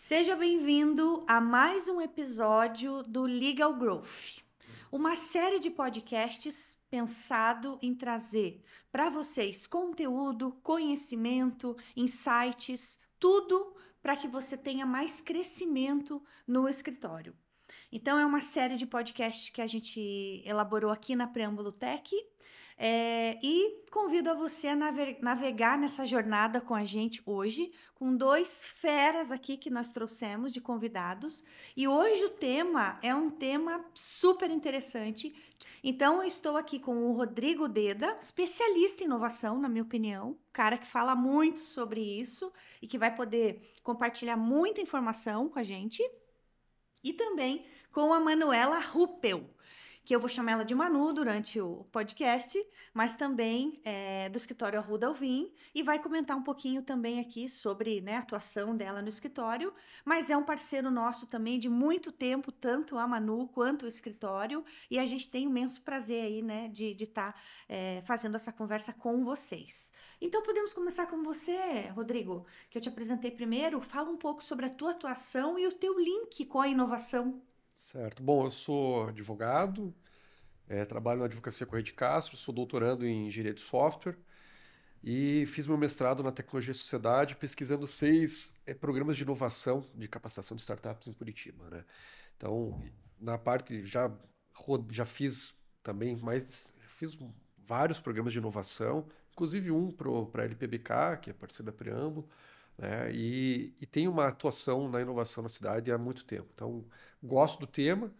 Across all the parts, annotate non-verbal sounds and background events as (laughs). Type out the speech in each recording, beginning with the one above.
Seja bem-vindo a mais um episódio do Legal Growth, uma série de podcasts pensado em trazer para vocês conteúdo, conhecimento, insights, tudo para que você tenha mais crescimento no escritório. Então, é uma série de podcasts que a gente elaborou aqui na Preâmbulo Tech. É, e convido a você a navegar nessa jornada com a gente hoje, com dois feras aqui que nós trouxemos de convidados. E hoje o tema é um tema super interessante. Então, eu estou aqui com o Rodrigo Deda, especialista em inovação, na minha opinião, cara que fala muito sobre isso e que vai poder compartilhar muita informação com a gente. E também com a Manuela Ruppel que eu vou chamar ela de Manu durante o podcast, mas também é, do escritório Arruda Alvim, e vai comentar um pouquinho também aqui sobre né, a atuação dela no escritório, mas é um parceiro nosso também de muito tempo, tanto a Manu quanto o escritório, e a gente tem imenso prazer aí, né, de estar tá, é, fazendo essa conversa com vocês. Então podemos começar com você, Rodrigo, que eu te apresentei primeiro, fala um pouco sobre a tua atuação e o teu link com a inovação Certo. Bom, eu sou advogado, é, trabalho na Advocacia Correia de Castro, sou doutorando em Engenharia de Software e fiz meu mestrado na Tecnologia e Sociedade, pesquisando seis é, programas de inovação de capacitação de startups em Curitiba. Né? Então, na parte, já, já fiz também mais, fiz vários programas de inovação, inclusive um para a LPBK, que é parceiro da Preâmbulo, né? E, e tem uma atuação na inovação na cidade há muito tempo. Então, gosto do tema,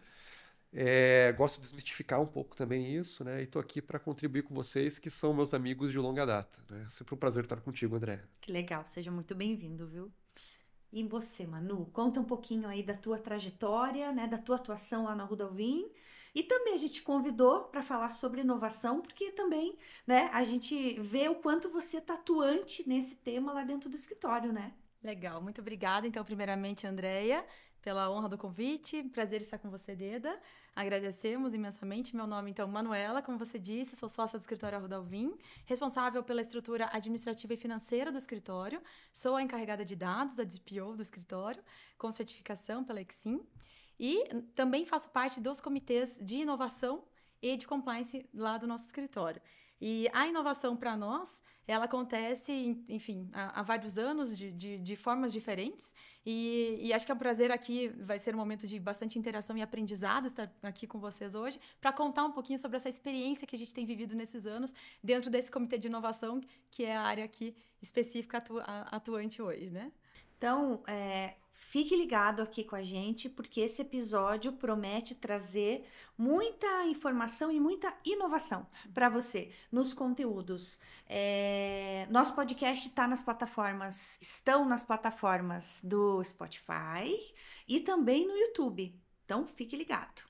é, gosto de desmistificar um pouco também isso, né? E estou aqui para contribuir com vocês, que são meus amigos de longa data. Né? Sempre um prazer estar contigo, André. Que legal, seja muito bem-vindo, viu? E você, Manu, conta um pouquinho aí da tua trajetória, né, da tua atuação lá na Rudolvin. E também a gente convidou para falar sobre inovação, porque também, né, a gente vê o quanto você está atuante nesse tema lá dentro do escritório, né? Legal, muito obrigada. Então, primeiramente, Andréia, pela honra do convite. Prazer estar com você, Deda. Agradecemos imensamente. Meu nome, então, Manuela, como você disse, sou sócia do escritório Arrudalvim, responsável pela estrutura administrativa e financeira do escritório. Sou a encarregada de dados, a DPO do escritório, com certificação pela Exim. E também faço parte dos comitês de inovação e de compliance lá do nosso escritório. E a inovação para nós, ela acontece, enfim, há, há vários anos, de, de, de, formas diferentes. E, e, acho que é um prazer aqui, vai ser um momento de bastante interação e aprendizado estar aqui com vocês hoje, para contar um pouquinho sobre essa experiência que a gente tem vivido nesses anos dentro desse comitê de inovação, que é a área aqui específica atu, atuante hoje, né? Então, é, Fique ligado aqui com a gente, porque esse episódio promete trazer muita informação e muita inovação para você nos conteúdos. É, nosso podcast está nas plataformas, estão nas plataformas do Spotify e também no YouTube. Então, fique ligado.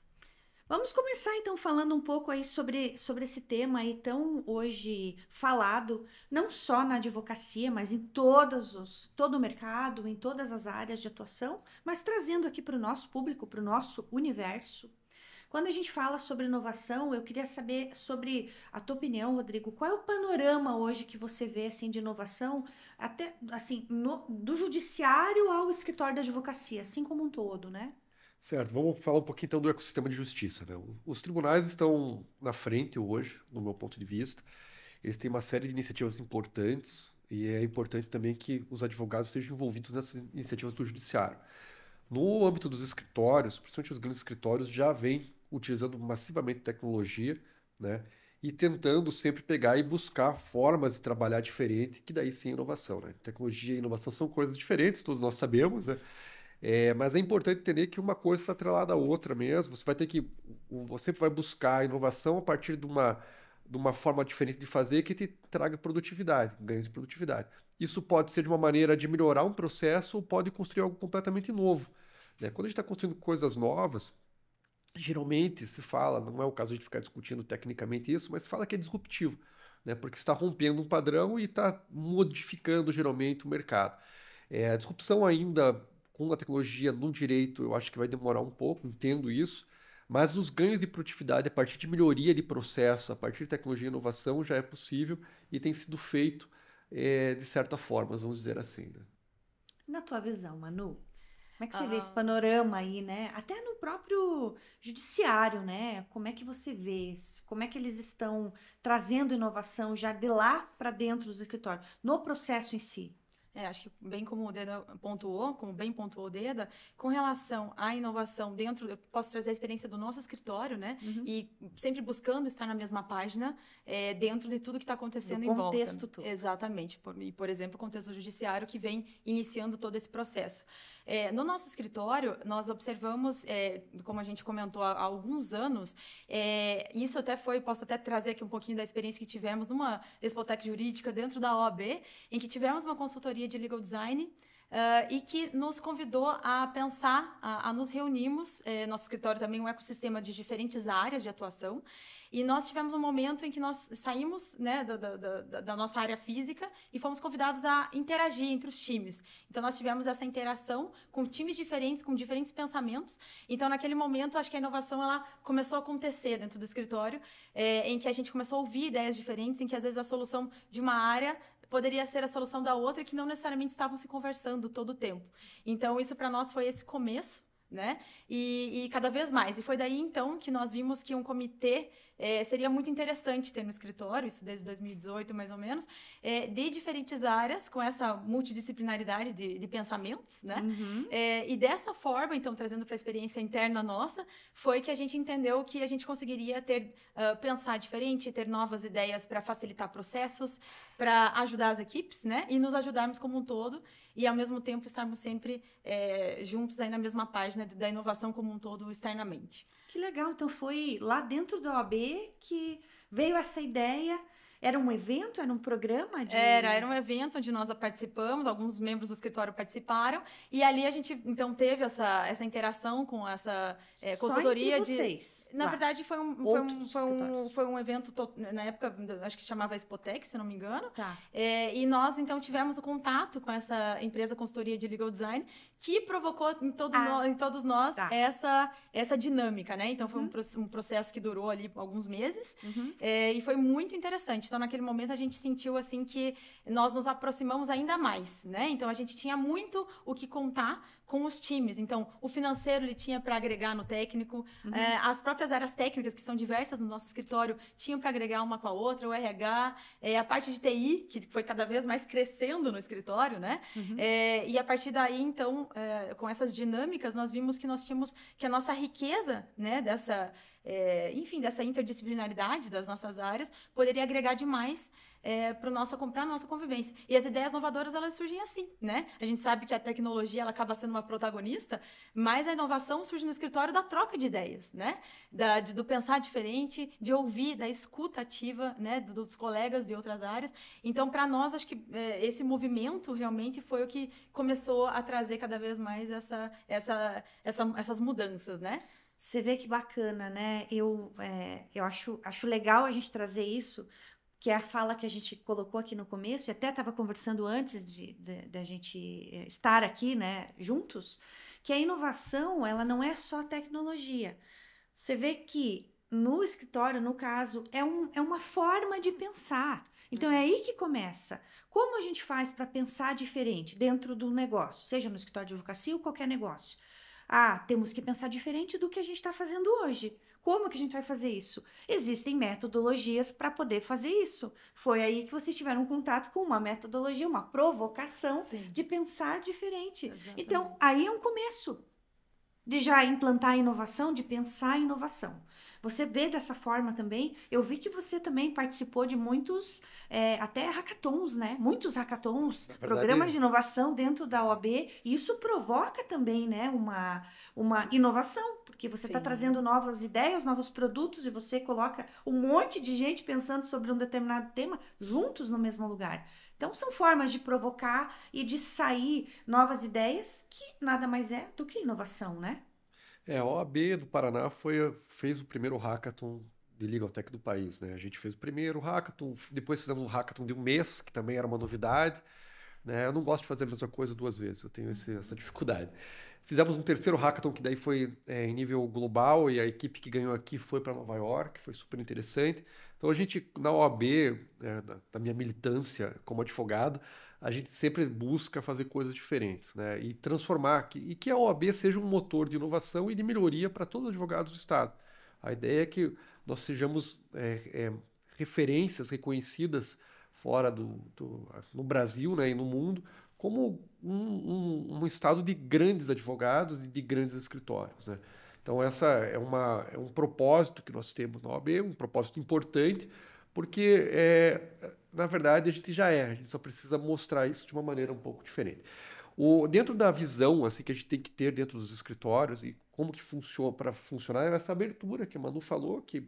Vamos começar então falando um pouco aí sobre, sobre esse tema aí tão hoje falado, não só na advocacia, mas em todos os, todo o mercado, em todas as áreas de atuação, mas trazendo aqui para o nosso público, para o nosso universo. Quando a gente fala sobre inovação, eu queria saber sobre a tua opinião, Rodrigo. Qual é o panorama hoje que você vê assim de inovação, até assim, no, do judiciário ao escritório da advocacia, assim como um todo, né? Certo, vamos falar um pouquinho então do ecossistema de justiça. Né? Os tribunais estão na frente hoje, no meu ponto de vista. Eles têm uma série de iniciativas importantes e é importante também que os advogados estejam envolvidos nessas iniciativas do judiciário. No âmbito dos escritórios, principalmente os grandes escritórios, já vêm utilizando massivamente tecnologia, né? E tentando sempre pegar e buscar formas de trabalhar diferente, que daí sim é inovação, né? Tecnologia e inovação são coisas diferentes, todos nós sabemos, né? É, mas é importante entender que uma coisa está atrelada à outra mesmo. Você vai ter que. Você vai buscar inovação a partir de uma, de uma forma diferente de fazer que te traga produtividade, ganhos de produtividade. Isso pode ser de uma maneira de melhorar um processo ou pode construir algo completamente novo. Né? Quando a gente está construindo coisas novas, geralmente se fala, não é o caso de ficar discutindo tecnicamente isso, mas se fala que é disruptivo, né? porque está rompendo um padrão e está modificando geralmente o mercado. É, a disrupção ainda com a tecnologia no direito, eu acho que vai demorar um pouco, entendo isso, mas os ganhos de produtividade a partir de melhoria de processo, a partir de tecnologia e inovação já é possível e tem sido feito é, de certa forma, vamos dizer assim. Né? Na tua visão, Manu, Como é que você vê esse panorama aí, né? Até no próprio judiciário, né? Como é que você vê? Como é que eles estão trazendo inovação já de lá para dentro dos escritórios, no processo em si? É, acho que bem como o Deda pontuou, como bem pontuou o Deda, com relação à inovação dentro, eu posso trazer a experiência do nosso escritório, né? Uhum. E sempre buscando estar na mesma página é, dentro de tudo que está acontecendo do em volta. contexto todo. Exatamente. Por, e, por exemplo, o contexto judiciário que vem iniciando todo esse processo. É, no nosso escritório, nós observamos, é, como a gente comentou há, alguns anos, é, isso até foi, posso até trazer aqui um pouquinho da experiência que tivemos numa Expotec Jurídica dentro da OAB, em que tivemos uma consultoria de legal design Uh, e que nos convidou a pensar, a, a nos reunirmos. É, nosso escritório também é um ecossistema de diferentes áreas de atuação. E nós tivemos um momento em que nós saímos né, da, da, da, da, nossa área física e fomos convidados a interagir entre os times. Então, nós tivemos essa interação com times diferentes, com diferentes pensamentos. Então, naquele momento, acho que a inovação ela começou a acontecer dentro do escritório, é, em que a gente começou a ouvir ideias diferentes, em que às vezes a solução de uma área poderia ser a solução da outra que não necessariamente estavam se conversando todo o tempo. Então, isso para nós foi esse começo, né? E, e, cada vez mais. E foi daí então que nós vimos que um comitê é, seria muito interessante ter no escritório, isso desde 2018 mais ou menos, é, de diferentes áreas, com essa multidisciplinaridade de, de pensamentos, né? Uhum. É, e dessa forma, então, trazendo para a experiência interna nossa, foi que a gente entendeu que a gente conseguiria ter, uh, pensar diferente, ter novas ideias para facilitar processos, para ajudar as equipes, né? E nos ajudarmos como um todo e ao mesmo tempo estarmos sempre é, juntos aí na mesma página da inovação como um todo externamente. Que legal, então foi lá dentro da OAB que veio essa ideia era um evento? Era um programa? De... Era, era um evento onde nós participamos, alguns membros do escritório participaram, e ali a gente então teve essa, essa interação com essa é, consultoria Só entre vocês, de. Na lá. verdade, foi um, foi um, foi, um, foi um evento, to... na época, acho que chamava Spotec, se não me engano. Tá. É, e nós então tivemos o contato com essa empresa consultoria de legal design que provocou em, todo ah, no... em todos nós tá. essa, essa dinâmica, né? Então foi uhum. um, um, processo que durou ali alguns meses uhum. é, e foi muito interessante. Então, naquele momento, a gente sentiu, assim, que nós nos aproximamos ainda mais, né? Então, a gente tinha muito o que contar com os times. Então, o financeiro, ele tinha para agregar no técnico. Uhum. É, as próprias áreas técnicas, que são diversas no nosso escritório, tinham para agregar uma com a outra. O RH, é, a parte de TI, que foi cada vez mais crescendo no escritório, né? Uhum. É, e a partir daí, então, é, com essas dinâmicas, nós vimos que nós tínhamos que a nossa riqueza, né, dessa é, enfim, dessa interdisciplinaridade das nossas áreas, poderia agregar demais é, para nossa comprar nossa convivência. E as ideias inovadoras elas surgem assim, né? A gente sabe que a tecnologia ela acaba sendo uma protagonista, mas a inovação surge no escritório da troca de ideias, né? Da, de, do pensar diferente, de ouvir, da escuta ativa, né? Dos colegas de outras áreas. Então, para nós, acho que é, esse movimento realmente foi o que começou a trazer cada vez mais essa, essa, essa essas mudanças, né? Você vê que bacana, né? Eu, é, eu acho, acho legal a gente trazer isso, que é a fala que a gente colocou aqui no começo, e até estava conversando antes de, de, de, a gente é, estar aqui, né, juntos, que a inovação, ela não é só tecnologia. Você vê que no escritório, no caso, é, um, é uma forma de pensar. Então é aí que começa. Como a gente faz para pensar diferente dentro do negócio, seja no escritório de advocacia ou qualquer negócio? Ah, temos que pensar diferente do que a gente está fazendo hoje. Como que a gente vai fazer isso? Existem metodologias para poder fazer isso. Foi aí que vocês tiveram contato com uma metodologia, uma provocação Sim. de pensar diferente. Exatamente. Então, aí é um começo de já implantar a inovação, de pensar a inovação. Você vê dessa forma também. Eu vi que você também participou de muitos, é, até hackathons, né? Muitos hackathons, verdade, programas de inovação dentro da OAB. E isso provoca também, né, uma, uma inovação, porque você está trazendo novas ideias, novos produtos e você coloca um monte de gente pensando sobre um determinado tema juntos no mesmo lugar. Então, são formas de provocar e de sair novas ideias, que nada mais é do que inovação, né? É, a OAB do Paraná foi, fez o primeiro hackathon de Legal Tech do país, né? A gente fez o primeiro hackathon, depois fizemos um hackathon de um mês, que também era uma novidade. Né? Eu não gosto de fazer a mesma coisa duas vezes, eu tenho esse, essa dificuldade. Fizemos um terceiro hackathon que daí foi é, em nível global e a equipe que ganhou aqui foi para Nova York, foi super interessante. Então a gente, na OAB, é, na minha militância como advogado, a gente sempre busca fazer coisas diferentes, né? E transformar, que, e que a OAB seja um motor de inovação e de melhoria para todos os advogados do Estado. A ideia é que nós sejamos é, é, referências reconhecidas fora do, do, no Brasil né, e no mundo como um, um, um, estado de grandes advogados e de grandes escritórios. Né? Então essa é, uma, é um propósito que nós temos na OAB, um propósito importante, porque é, na verdade, a gente já é, a gente só precisa mostrar isso de uma maneira um pouco diferente. O, dentro da visão assim que a gente tem que ter dentro dos escritórios e como que funciona para funcionar é essa abertura que a Manu falou, que é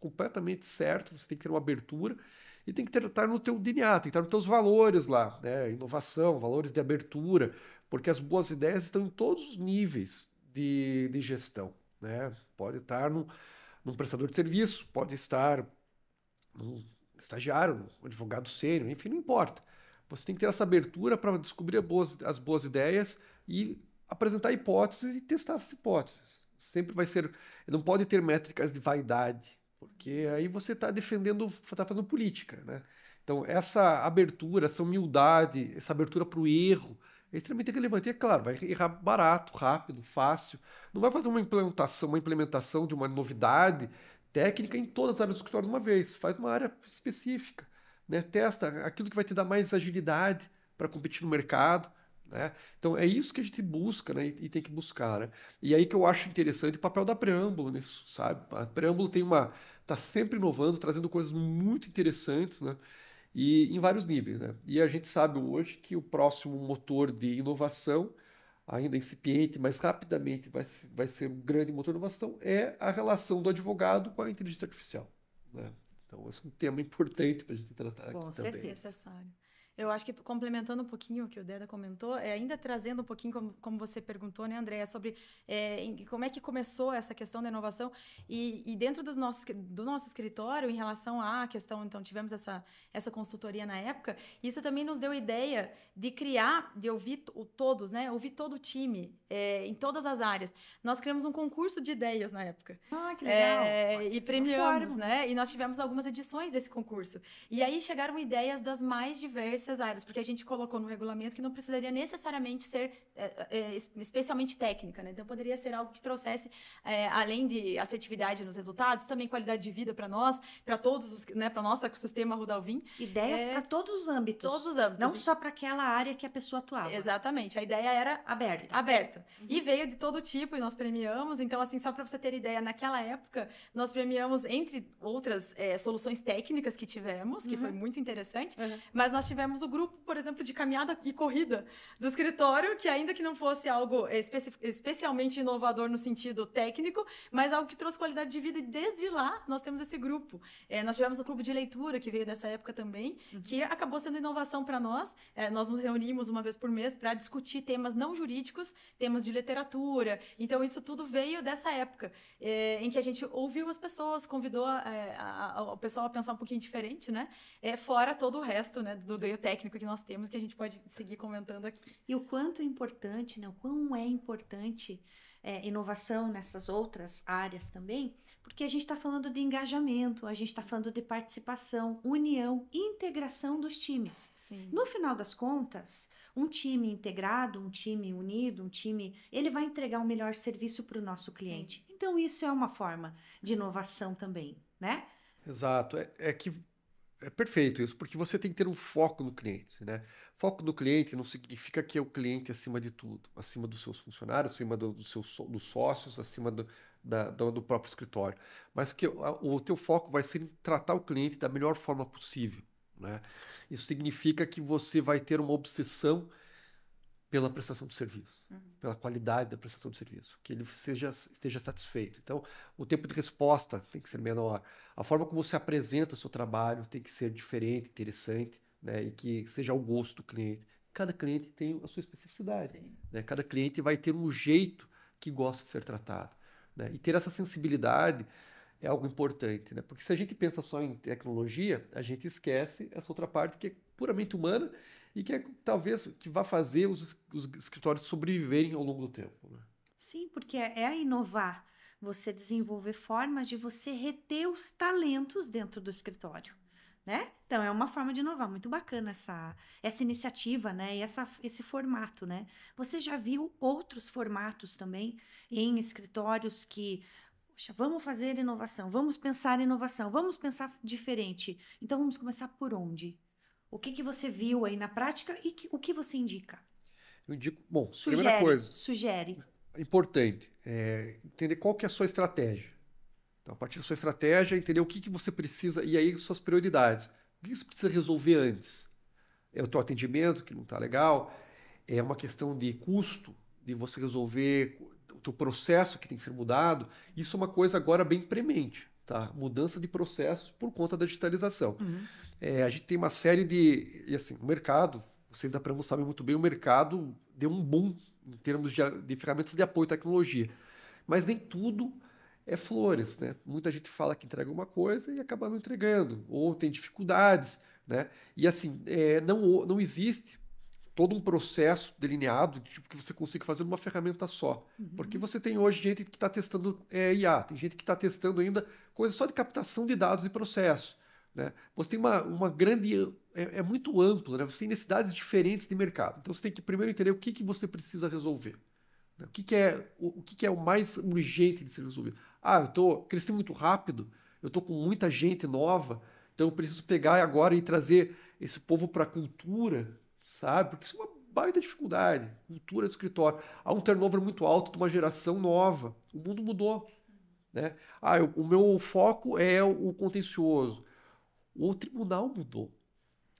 completamente certo, você tem que ter uma abertura e tem que estar no teu DNA, tem que estar nos teus valores lá, né? inovação, valores de abertura, porque as boas ideias estão em todos os níveis de, de gestão. Né? Pode estar num, num prestador de serviço, pode estar num estagiário, um advogado sênior, enfim, não importa. Você tem que ter essa abertura para descobrir as boas, as boas ideias e apresentar hipóteses e testar essas hipóteses. Sempre vai ser. Não pode ter métricas de vaidade, porque aí você está defendendo, está fazendo política, né? Então, essa abertura, essa humildade, essa abertura para o erro é extremamente relevante. E é claro, vai errar barato, rápido, fácil. Não vai fazer uma implementação, uma implementação de uma novidade técnica em todas as áreas do escritório de uma vez. Faz uma área específica. Né? Testa aquilo que vai te dar mais agilidade para competir no mercado. Né? Então é isso que a gente busca né? e, tem que buscar. Né? E aí que eu acho interessante o papel da preâmbulo nisso, sabe? A preâmbulo tem uma. Está sempre inovando, trazendo coisas muito interessantes, né? E em vários níveis, né? E a gente sabe hoje que o próximo motor de inovação ainda incipiente, mas rapidamente vai, vai ser um grande motor de inovação, é a relação do advogado com a inteligência artificial. Né? Então, esse é um tema importante para a gente tratar com aqui certeza. também. Eu acho que complementando um pouquinho o que o Deda comentou, é, ainda trazendo um pouquinho, como, como você perguntou, né, Andréia, sobre é, em, como é que começou essa questão da inovação e, e, dentro dos nossos, do nosso escritório, em relação à questão, então, tivemos essa, essa consultoria na época, isso também nos deu ideia de criar, de ouvir o, todos, né, ouvir todo o time, é, em todas as áreas. Nós criamos um concurso de ideias na época. Ah, que legal! É, e premiamos, né, e nós tivemos algumas edições desse concurso. E aí chegaram ideias das mais diversas áreas, porque a gente colocou no regulamento que não precisaria necessariamente ser é, é, especialmente técnica, né? Então poderia ser algo que trouxesse, é, além de assertividade nos resultados, também qualidade de vida para nós, para todos os, né, para o nosso ecossistema Rudalvin. Ideias para todos os âmbitos. Todos os âmbitos. Não só para aquela área que a pessoa atuava. Exatamente. A ideia era aberta. Aberta. Uhum. E veio de todo tipo e nós premiamos. Então, assim, só para você ter ideia, naquela época nós premiamos, entre outras é, soluções técnicas que tivemos, que uhum. foi muito interessante, uhum. mas nós tivemos tivemos o grupo, por exemplo, de caminhada e corrida do escritório, que ainda que não fosse algo especi especialmente inovador no sentido técnico, mas algo que trouxe qualidade de vida. E desde lá nós temos esse grupo. É, nós tivemos o clube de leitura, que veio dessa época também, uhum. que acabou sendo inovação para nós. É, nós nos reunimos uma vez por mês para discutir temas não jurídicos, temas de literatura. Então, isso tudo veio dessa época, é, em que a gente ouviu as pessoas, convidou é, a, a, o pessoal a pensar um pouquinho diferente, né? É, fora todo o resto né, do ganho técnico que nós temos que a gente pode seguir comentando aqui. E o quanto é importante, né? o quão é importante é, inovação nessas outras áreas também, porque a gente está falando de engajamento, a gente está falando de participação, união, integração dos times. Sim. No final das contas, um time integrado, um time unido, um time, ele vai entregar um melhor serviço para o nosso cliente. Sim. Então, isso é uma forma de inovação também, né? Exato. É, é que é perfeito isso, porque você tem que ter um foco no cliente, né? Foco do cliente não significa que é o cliente acima de tudo, acima dos seus funcionários, acima do, do seus, dos sócios, acima do, da, do, próprio escritório, mas que o, o teu foco vai ser em tratar o cliente da melhor forma possível, né? Isso significa que você vai ter uma obsessão pela prestação de serviço, uhum. pela qualidade da prestação de serviço, que ele seja, esteja satisfeito. Então, o tempo de resposta tem que ser menor, a forma como você apresenta o seu trabalho tem que ser diferente, interessante, né, e que seja ao gosto do cliente. Cada cliente tem a sua especificidade, né? cada cliente vai ter um jeito que gosta de ser tratado. Né? E ter essa sensibilidade é algo importante, né? porque se a gente pensa só em tecnologia, a gente esquece essa outra parte que é puramente humana e que é, talvez que vá fazer os, os escritórios sobreviverem ao longo do tempo. Né? Sim, porque é, é inovar você desenvolver formas de você reter os talentos dentro do escritório. Né? Então é uma forma de inovar, muito bacana essa, essa iniciativa, né? E essa, esse formato, né? Você já viu outros formatos também em escritórios que Poxa, vamos fazer inovação, vamos pensar inovação, vamos pensar diferente. Então vamos começar por onde? O que, que você viu aí na prática e que, o que você indica? Eu indico, bom, Sugere, primeira coisa. Sugere. Importante é entender qual que é a sua estratégia. Então, a partir da sua estratégia, entender o que, que você precisa e aí suas prioridades. O que você precisa resolver antes? É o teu atendimento que não está legal? É uma questão de custo, de você resolver o teu processo que tem que ser mudado. Isso é uma coisa agora bem premente, tá? Mudança de processos por conta da digitalização. Uhum. É, a gente tem uma série de. E assim, o mercado, vocês da Pramo sabem muito bem, o mercado deu um boom em termos de, de ferramentas de apoio à tecnologia. Mas nem tudo é flores, né? Muita gente fala que entrega uma coisa e acaba não entregando, ou tem dificuldades, né? E assim, é, não, não existe todo um processo delineado de tipo, que você consiga fazer numa ferramenta só. Uhum. Porque você tem hoje gente que está testando é, IA, tem gente que está testando ainda coisa só de captação de dados e processo. Né? Você tem uma, uma grande. É, é, muito amplo, né? você tem necessidades diferentes de mercado. Então você tem que primeiro entender o que, que você precisa resolver. Né? O, que, que, é, o, o que, que é o mais urgente de ser resolvido. Ah, eu estou crescendo muito rápido, eu estou com muita gente nova, então eu preciso pegar agora e trazer esse povo para a cultura, sabe? Porque isso é uma baita dificuldade. Cultura do escritório. Há um turnover muito alto de uma geração nova. O mundo mudou. Né? Ah, eu, o meu foco é o contencioso. O tribunal mudou.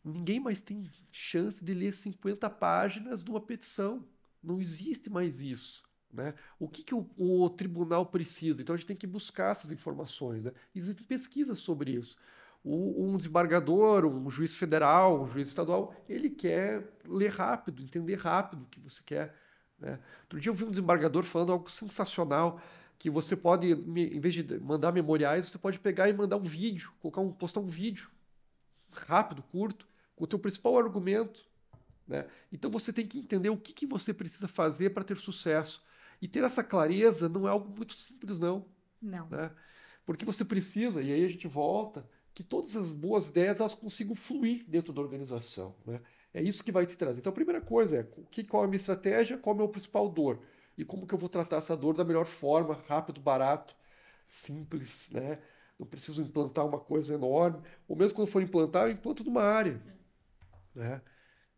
Ninguém mais tem chance de ler 50 páginas de uma petição. Não existe mais isso. Né? O que, que o, o tribunal precisa? Então a gente tem que buscar essas informações. Né? Existem pesquisas sobre isso. O, um desembargador, um juiz federal, um juiz estadual, ele quer ler rápido, entender rápido o que você quer. Né? Outro dia eu vi um desembargador falando algo sensacional que você pode, em vez de mandar memoriais, você pode pegar e mandar um vídeo, colocar um, postar um vídeo rápido, curto, com o teu principal argumento. Né? Então você tem que entender o que, que você precisa fazer para ter sucesso. E ter essa clareza não é algo muito simples, não. Não. Né? Porque você precisa, e aí a gente volta, que todas as boas ideias elas consigam fluir dentro da organização. Né? É isso que vai te trazer. Então a primeira coisa é que, qual é a minha estratégia, qual é o meu principal dor e como que eu vou tratar essa dor da melhor forma, rápido, barato, simples, né? Não preciso implantar uma coisa enorme, ou mesmo quando for implantar, eu implanto numa área, né?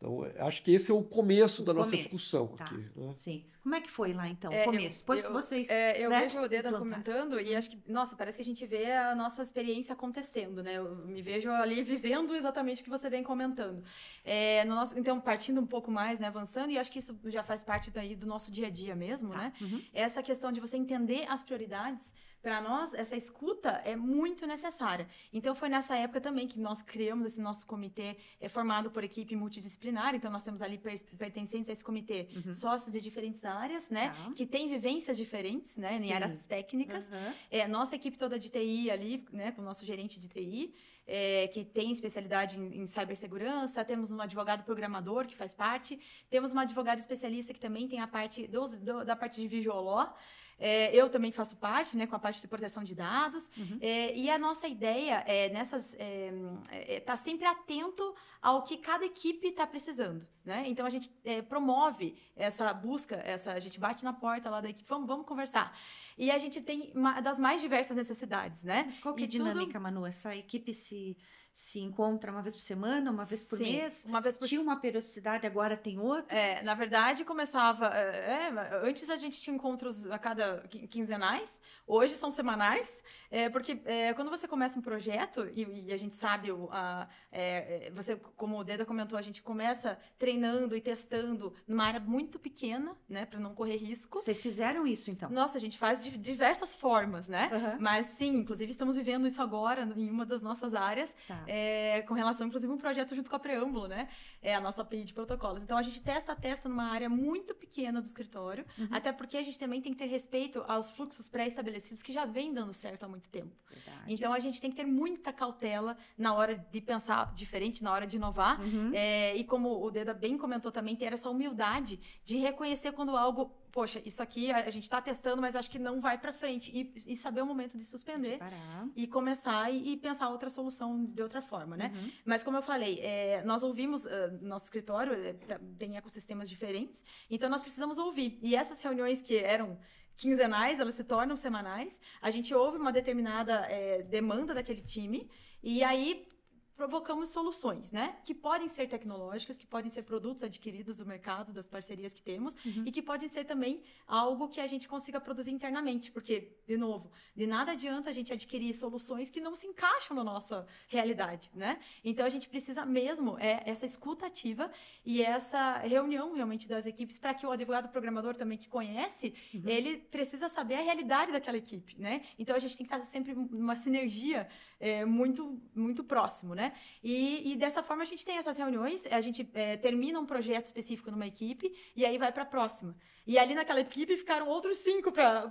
Então, acho que esse é o começo o da começo. nossa discussão Tá. aqui. Né? Sim. Como é que foi lá então? É, o começo. Depois que vocês. É, eu né, vejo o Deda comentando e acho que, nossa, parece que a gente vê a nossa experiência acontecendo, né? Eu me vejo ali vivendo exatamente o que você vem comentando. É, no nosso, então, partindo um pouco mais, né, avançando, e acho que isso já faz parte daí do nosso dia a dia mesmo, Tá. né? Uhum. Essa questão de você entender as prioridades, para nós, essa escuta é muito necessária. Então, foi nessa época também que nós criamos esse nosso comitê é, formado por equipe multidisciplinar. Então, nós temos ali per- pertencentes a esse comitê sócios de diferentes áreas, né? Uhum. Tá. Que têm vivências diferentes, né? Sim. Em áreas técnicas. Aham. É, nossa equipe toda de TI ali, né, com o nosso gerente de TI, é, que tem especialidade em, em cibersegurança, temos um advogado programador que faz parte, temos uma advogada especialista que também tem a parte dos- do- da parte de visual law. É, eu também faço parte, né, com a parte de proteção de dados. Uhum. É, e a nossa ideia é nessas é, tá sempre atento ao que cada equipe está precisando, né? Então a gente é, promove essa busca, essa a gente bate na porta lá da equipe, vamos, vamos conversar. E a gente tem uma das mais diversas necessidades, né? Mas qual que é a E tudo- dinâmica, Manu? Essa equipe se, se encontra uma vez por semana, uma vez por Sim, mês? uma vez por Tinha uma periodicidade, agora tem outra? É, na verdade, começava. é, é, antes a gente tinha encontros a cada qui- quinzenais, hoje são semanais, é, porque é, quando você começa um projeto, e, e a gente sabe, o, a, é, é, você, como o Deda comentou, a gente começa treinando e testando numa área muito pequena, né, para não correr risco. Vocês fizeram isso, então? Nossa, a gente faz de diversas formas, né? Aham. Mas sim, inclusive estamos vivendo isso agora em uma das nossas áreas, Tá. é, com relação, inclusive, a um projeto junto com a Preâmbulo, né? É a nossa API de protocolos. Então, a gente testa, testa numa área muito pequena do escritório, Uhum. até porque a gente também tem que ter respeito aos fluxos pré-estabelecidos que já vêm dando certo há muito tempo. Verdade. Então, a gente tem que ter muita cautela na hora de pensar diferente, na hora de inovar. Uhum. É, e como o Deda bem comentou também, ter essa humildade de reconhecer quando algo poxa, isso aqui a, a gente está testando, mas acho que não vai para frente. E, e, saber o momento de suspender de e começar e, e, pensar outra solução de outra forma, né? Uhum. Mas como eu falei, é, nós ouvimos, uh, nosso escritório é, tá, tem ecossistemas diferentes, então nós precisamos ouvir. E essas reuniões que eram quinzenais, elas se tornam semanais. A gente ouve uma determinada é, demanda daquele time e aí provocamos soluções, né? Que podem ser tecnológicas, que podem ser produtos adquiridos do mercado, das parcerias que temos, uhum. e que podem ser também algo que a gente consiga produzir internamente, porque, de novo, de nada adianta a gente adquirir soluções que não se encaixam na nossa realidade, né? Então a gente precisa mesmo é essa escuta ativa e essa reunião realmente das equipes para que o advogado programador também que conhece, uhum. ele precisa saber a realidade daquela equipe, né? Então a gente tem que estar sempre numa sinergia é, muito muito próximo, né? Né? E, e, dessa forma a gente tem essas reuniões, a gente é, termina um projeto específico numa equipe e aí vai para a próxima. E ali naquela equipe ficaram outros cinco para.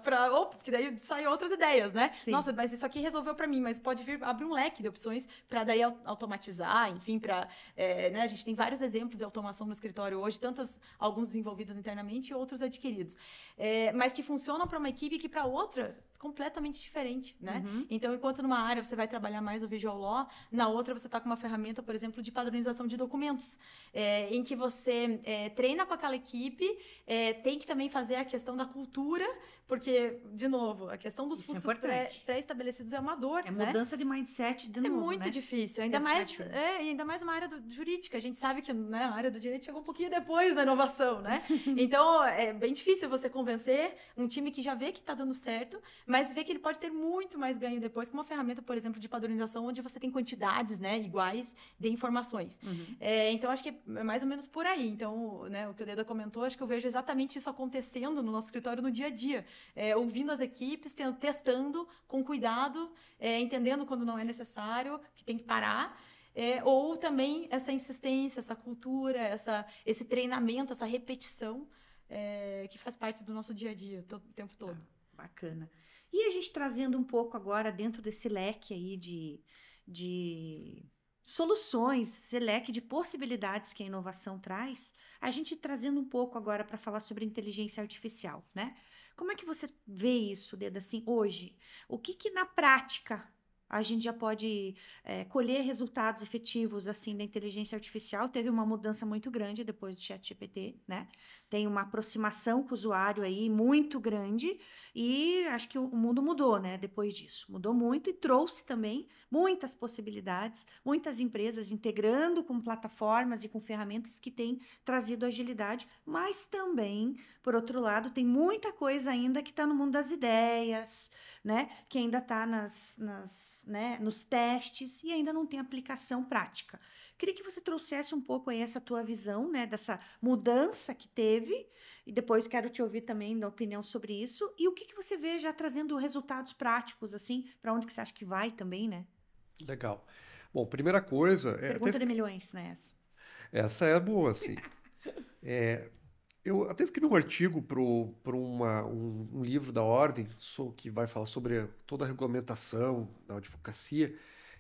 Porque daí saem outras ideias, né? Sim. Nossa, mas isso aqui resolveu para mim, mas pode vir abrir um leque de opções para daí automatizar, enfim, para. É, né? A gente tem vários exemplos de automação no escritório hoje, tantos, alguns desenvolvidos internamente e outros adquiridos. É, mas que funcionam para uma equipe que para outra completamente diferente, né? Uhum. Então, enquanto numa área você vai trabalhar mais o visual law, na outra você está com uma ferramenta, por exemplo, de padronização de documentos, é, em que você é, treina com aquela equipe, é, tem que também fazer a questão da cultura, porque, de novo, a questão dos Isso é fluxos é pré-estabelecidos é uma dor, É né? mudança de mindset de é novo, É muito né? difícil, ainda mais, é, ainda mais uma área do, jurídica. A gente sabe que né, a área do direito chegou um pouquinho depois da inovação, né? (laughs) então, é bem difícil você convencer um time que já vê que está dando certo, mas vê que ele pode ter muito mais ganho depois com uma ferramenta, por exemplo, de padronização, onde você tem quantidades né, iguais de informações. Uhum. É, então, acho que é mais ou menos por aí. Então, né, o que o Deda comentou, acho que eu vejo exatamente isso acontecendo no nosso escritório no dia a dia. É, ouvindo as equipes, testando com cuidado, é, entendendo quando não é necessário, que tem que parar. É, ou também essa insistência, essa cultura, essa, esse treinamento, essa repetição é, que faz parte do nosso dia a dia o tempo todo. Ah, bacana. E a gente trazendo um pouco agora dentro desse leque aí de, de soluções, esse leque de possibilidades que a inovação traz, a gente trazendo um pouco agora para falar sobre inteligência artificial, né? Como é que você vê isso, Deda, assim, hoje? O que que na prática a gente já pode é, colher resultados efetivos assim da inteligência artificial. Teve uma mudança muito grande depois do ChatGPT, né? Tem uma aproximação com o usuário aí muito grande e acho que o mundo mudou, né? Depois disso, mudou muito e trouxe também muitas possibilidades, muitas empresas integrando com plataformas e com ferramentas que têm trazido agilidade, mas também, por outro lado, tem muita coisa ainda que está no mundo das ideias, né? Que ainda está nas, nas, né? nos testes e ainda não tem aplicação prática. Queria que você trouxesse um pouco aí essa tua visão, né, dessa mudança que teve, e depois quero te ouvir também da opinião sobre isso, e o que, que você vê já trazendo resultados práticos, assim, para onde que você acha que vai também, né? Legal. Bom, primeira coisa... É Pergunta de milhões, né, essa? Essa é boa, assim. (laughs) é, eu até escrevi um artigo para um, um livro da Ordem que vai falar sobre toda a regulamentação da advocacia,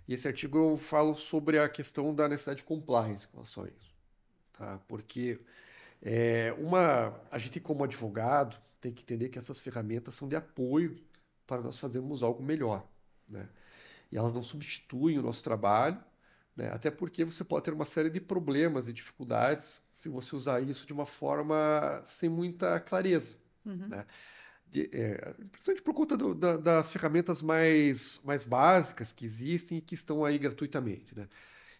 e esse artigo eu falo sobre a questão da necessidade de compliance com relação a isso. Tá? Porque é, uma, a gente, como advogado, tem que entender que essas ferramentas são de apoio para nós fazermos algo melhor. Né? E elas não substituem o nosso trabalho, né? até porque você pode ter uma série de problemas e dificuldades se você usar isso de uma forma sem muita clareza. Uhum. Né? É, principalmente por conta do, da, das ferramentas mais, mais básicas que existem e que estão aí gratuitamente, né?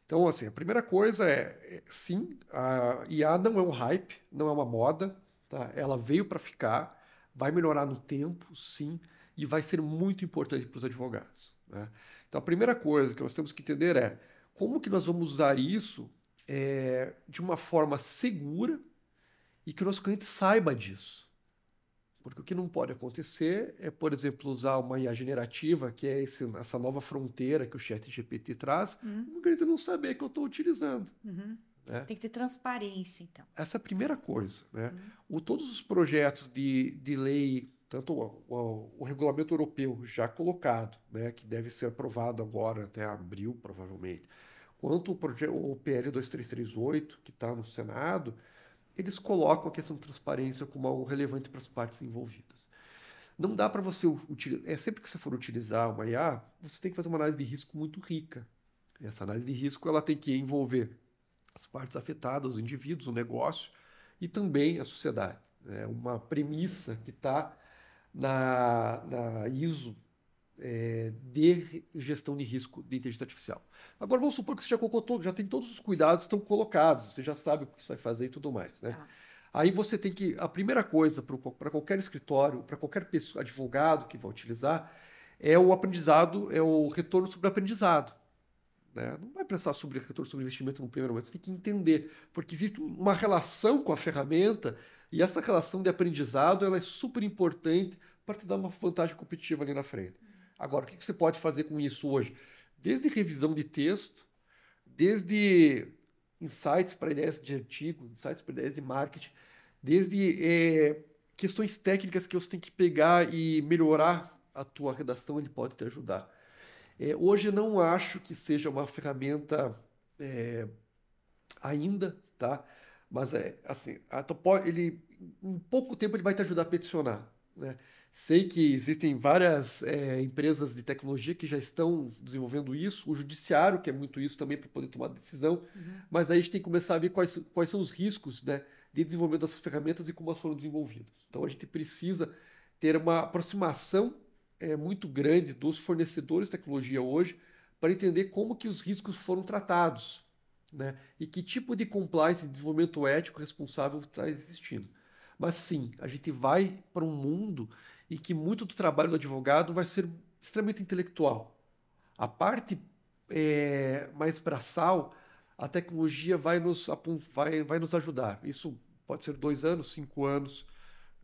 Então, assim, a primeira coisa é, é sim, a IA não é um hype, não é uma moda, tá? Ela veio para ficar, vai melhorar no tempo, sim, e vai ser muito importante para os advogados, né? Então, a primeira coisa que nós temos que entender é como que nós vamos usar isso é, de uma forma segura e que o nosso cliente saiba disso. Porque o que não pode acontecer é, por exemplo, usar uma IA generativa, que é esse, essa nova fronteira que o chat GPT traz, uhum. o cliente não saber que eu estou utilizando. Uhum. Né? Tem que ter transparência, então. Essa é a primeira coisa. Né? Uhum. O, todos os projetos de, de lei, tanto o, o, o, regulamento europeu já colocado, né, que deve ser aprovado agora até abril, provavelmente, quanto o, o PL 2338, que está no Senado, eles colocam a questão de transparência como algo relevante para as partes envolvidas. Não dá para você utilizar. É sempre que você for utilizar uma IA, você tem que fazer uma análise de risco muito rica. Essa análise de risco ela tem que envolver as partes afetadas, os indivíduos, o negócio e também a sociedade. É uma premissa que está na, na ISO é, de gestão de risco de inteligência artificial. Agora vamos supor que você já colocou todo, já tem todos os cuidados estão colocados, você já sabe o que você vai fazer e tudo mais, né? Ah. Aí você tem que a primeira coisa para qualquer escritório, para qualquer pessoa, advogado que vai utilizar, é o aprendizado, é o retorno sobre aprendizado. Né? Não vai pensar sobre retorno sobre investimento no primeiro momento, você tem que entender, porque existe uma relação com a ferramenta e essa relação de aprendizado ela é super importante para te dar uma vantagem competitiva ali na frente. Agora, o que você pode fazer com isso hoje? Desde revisão de texto, desde insights para ideias de artigo, insights para ideias de marketing, desde é, questões técnicas que você tem que pegar e melhorar a tua redação, ele pode te ajudar. É, hoje não acho que seja uma ferramenta é, ainda, tá? Mas é assim, ele em pouco tempo ele vai te ajudar a peticionar, né? Sei que existem várias é, empresas de tecnologia que já estão desenvolvendo isso, o judiciário quer muito isso também para poder tomar decisão, uhum. mas daí a gente tem que começar a ver quais, quais são os riscos né, de desenvolvimento dessas ferramentas e como elas foram desenvolvidas. Então a gente precisa ter uma aproximação é, muito grande dos fornecedores de tecnologia hoje para entender como que os riscos foram tratados né, e que tipo de compliance e desenvolvimento ético responsável está existindo. Mas sim, a gente vai para um mundo em que muito do trabalho do advogado vai ser extremamente intelectual. A parte é, mais braçal, a tecnologia vai nos, vai, vai nos ajudar. Isso pode ser dois anos, cinco anos,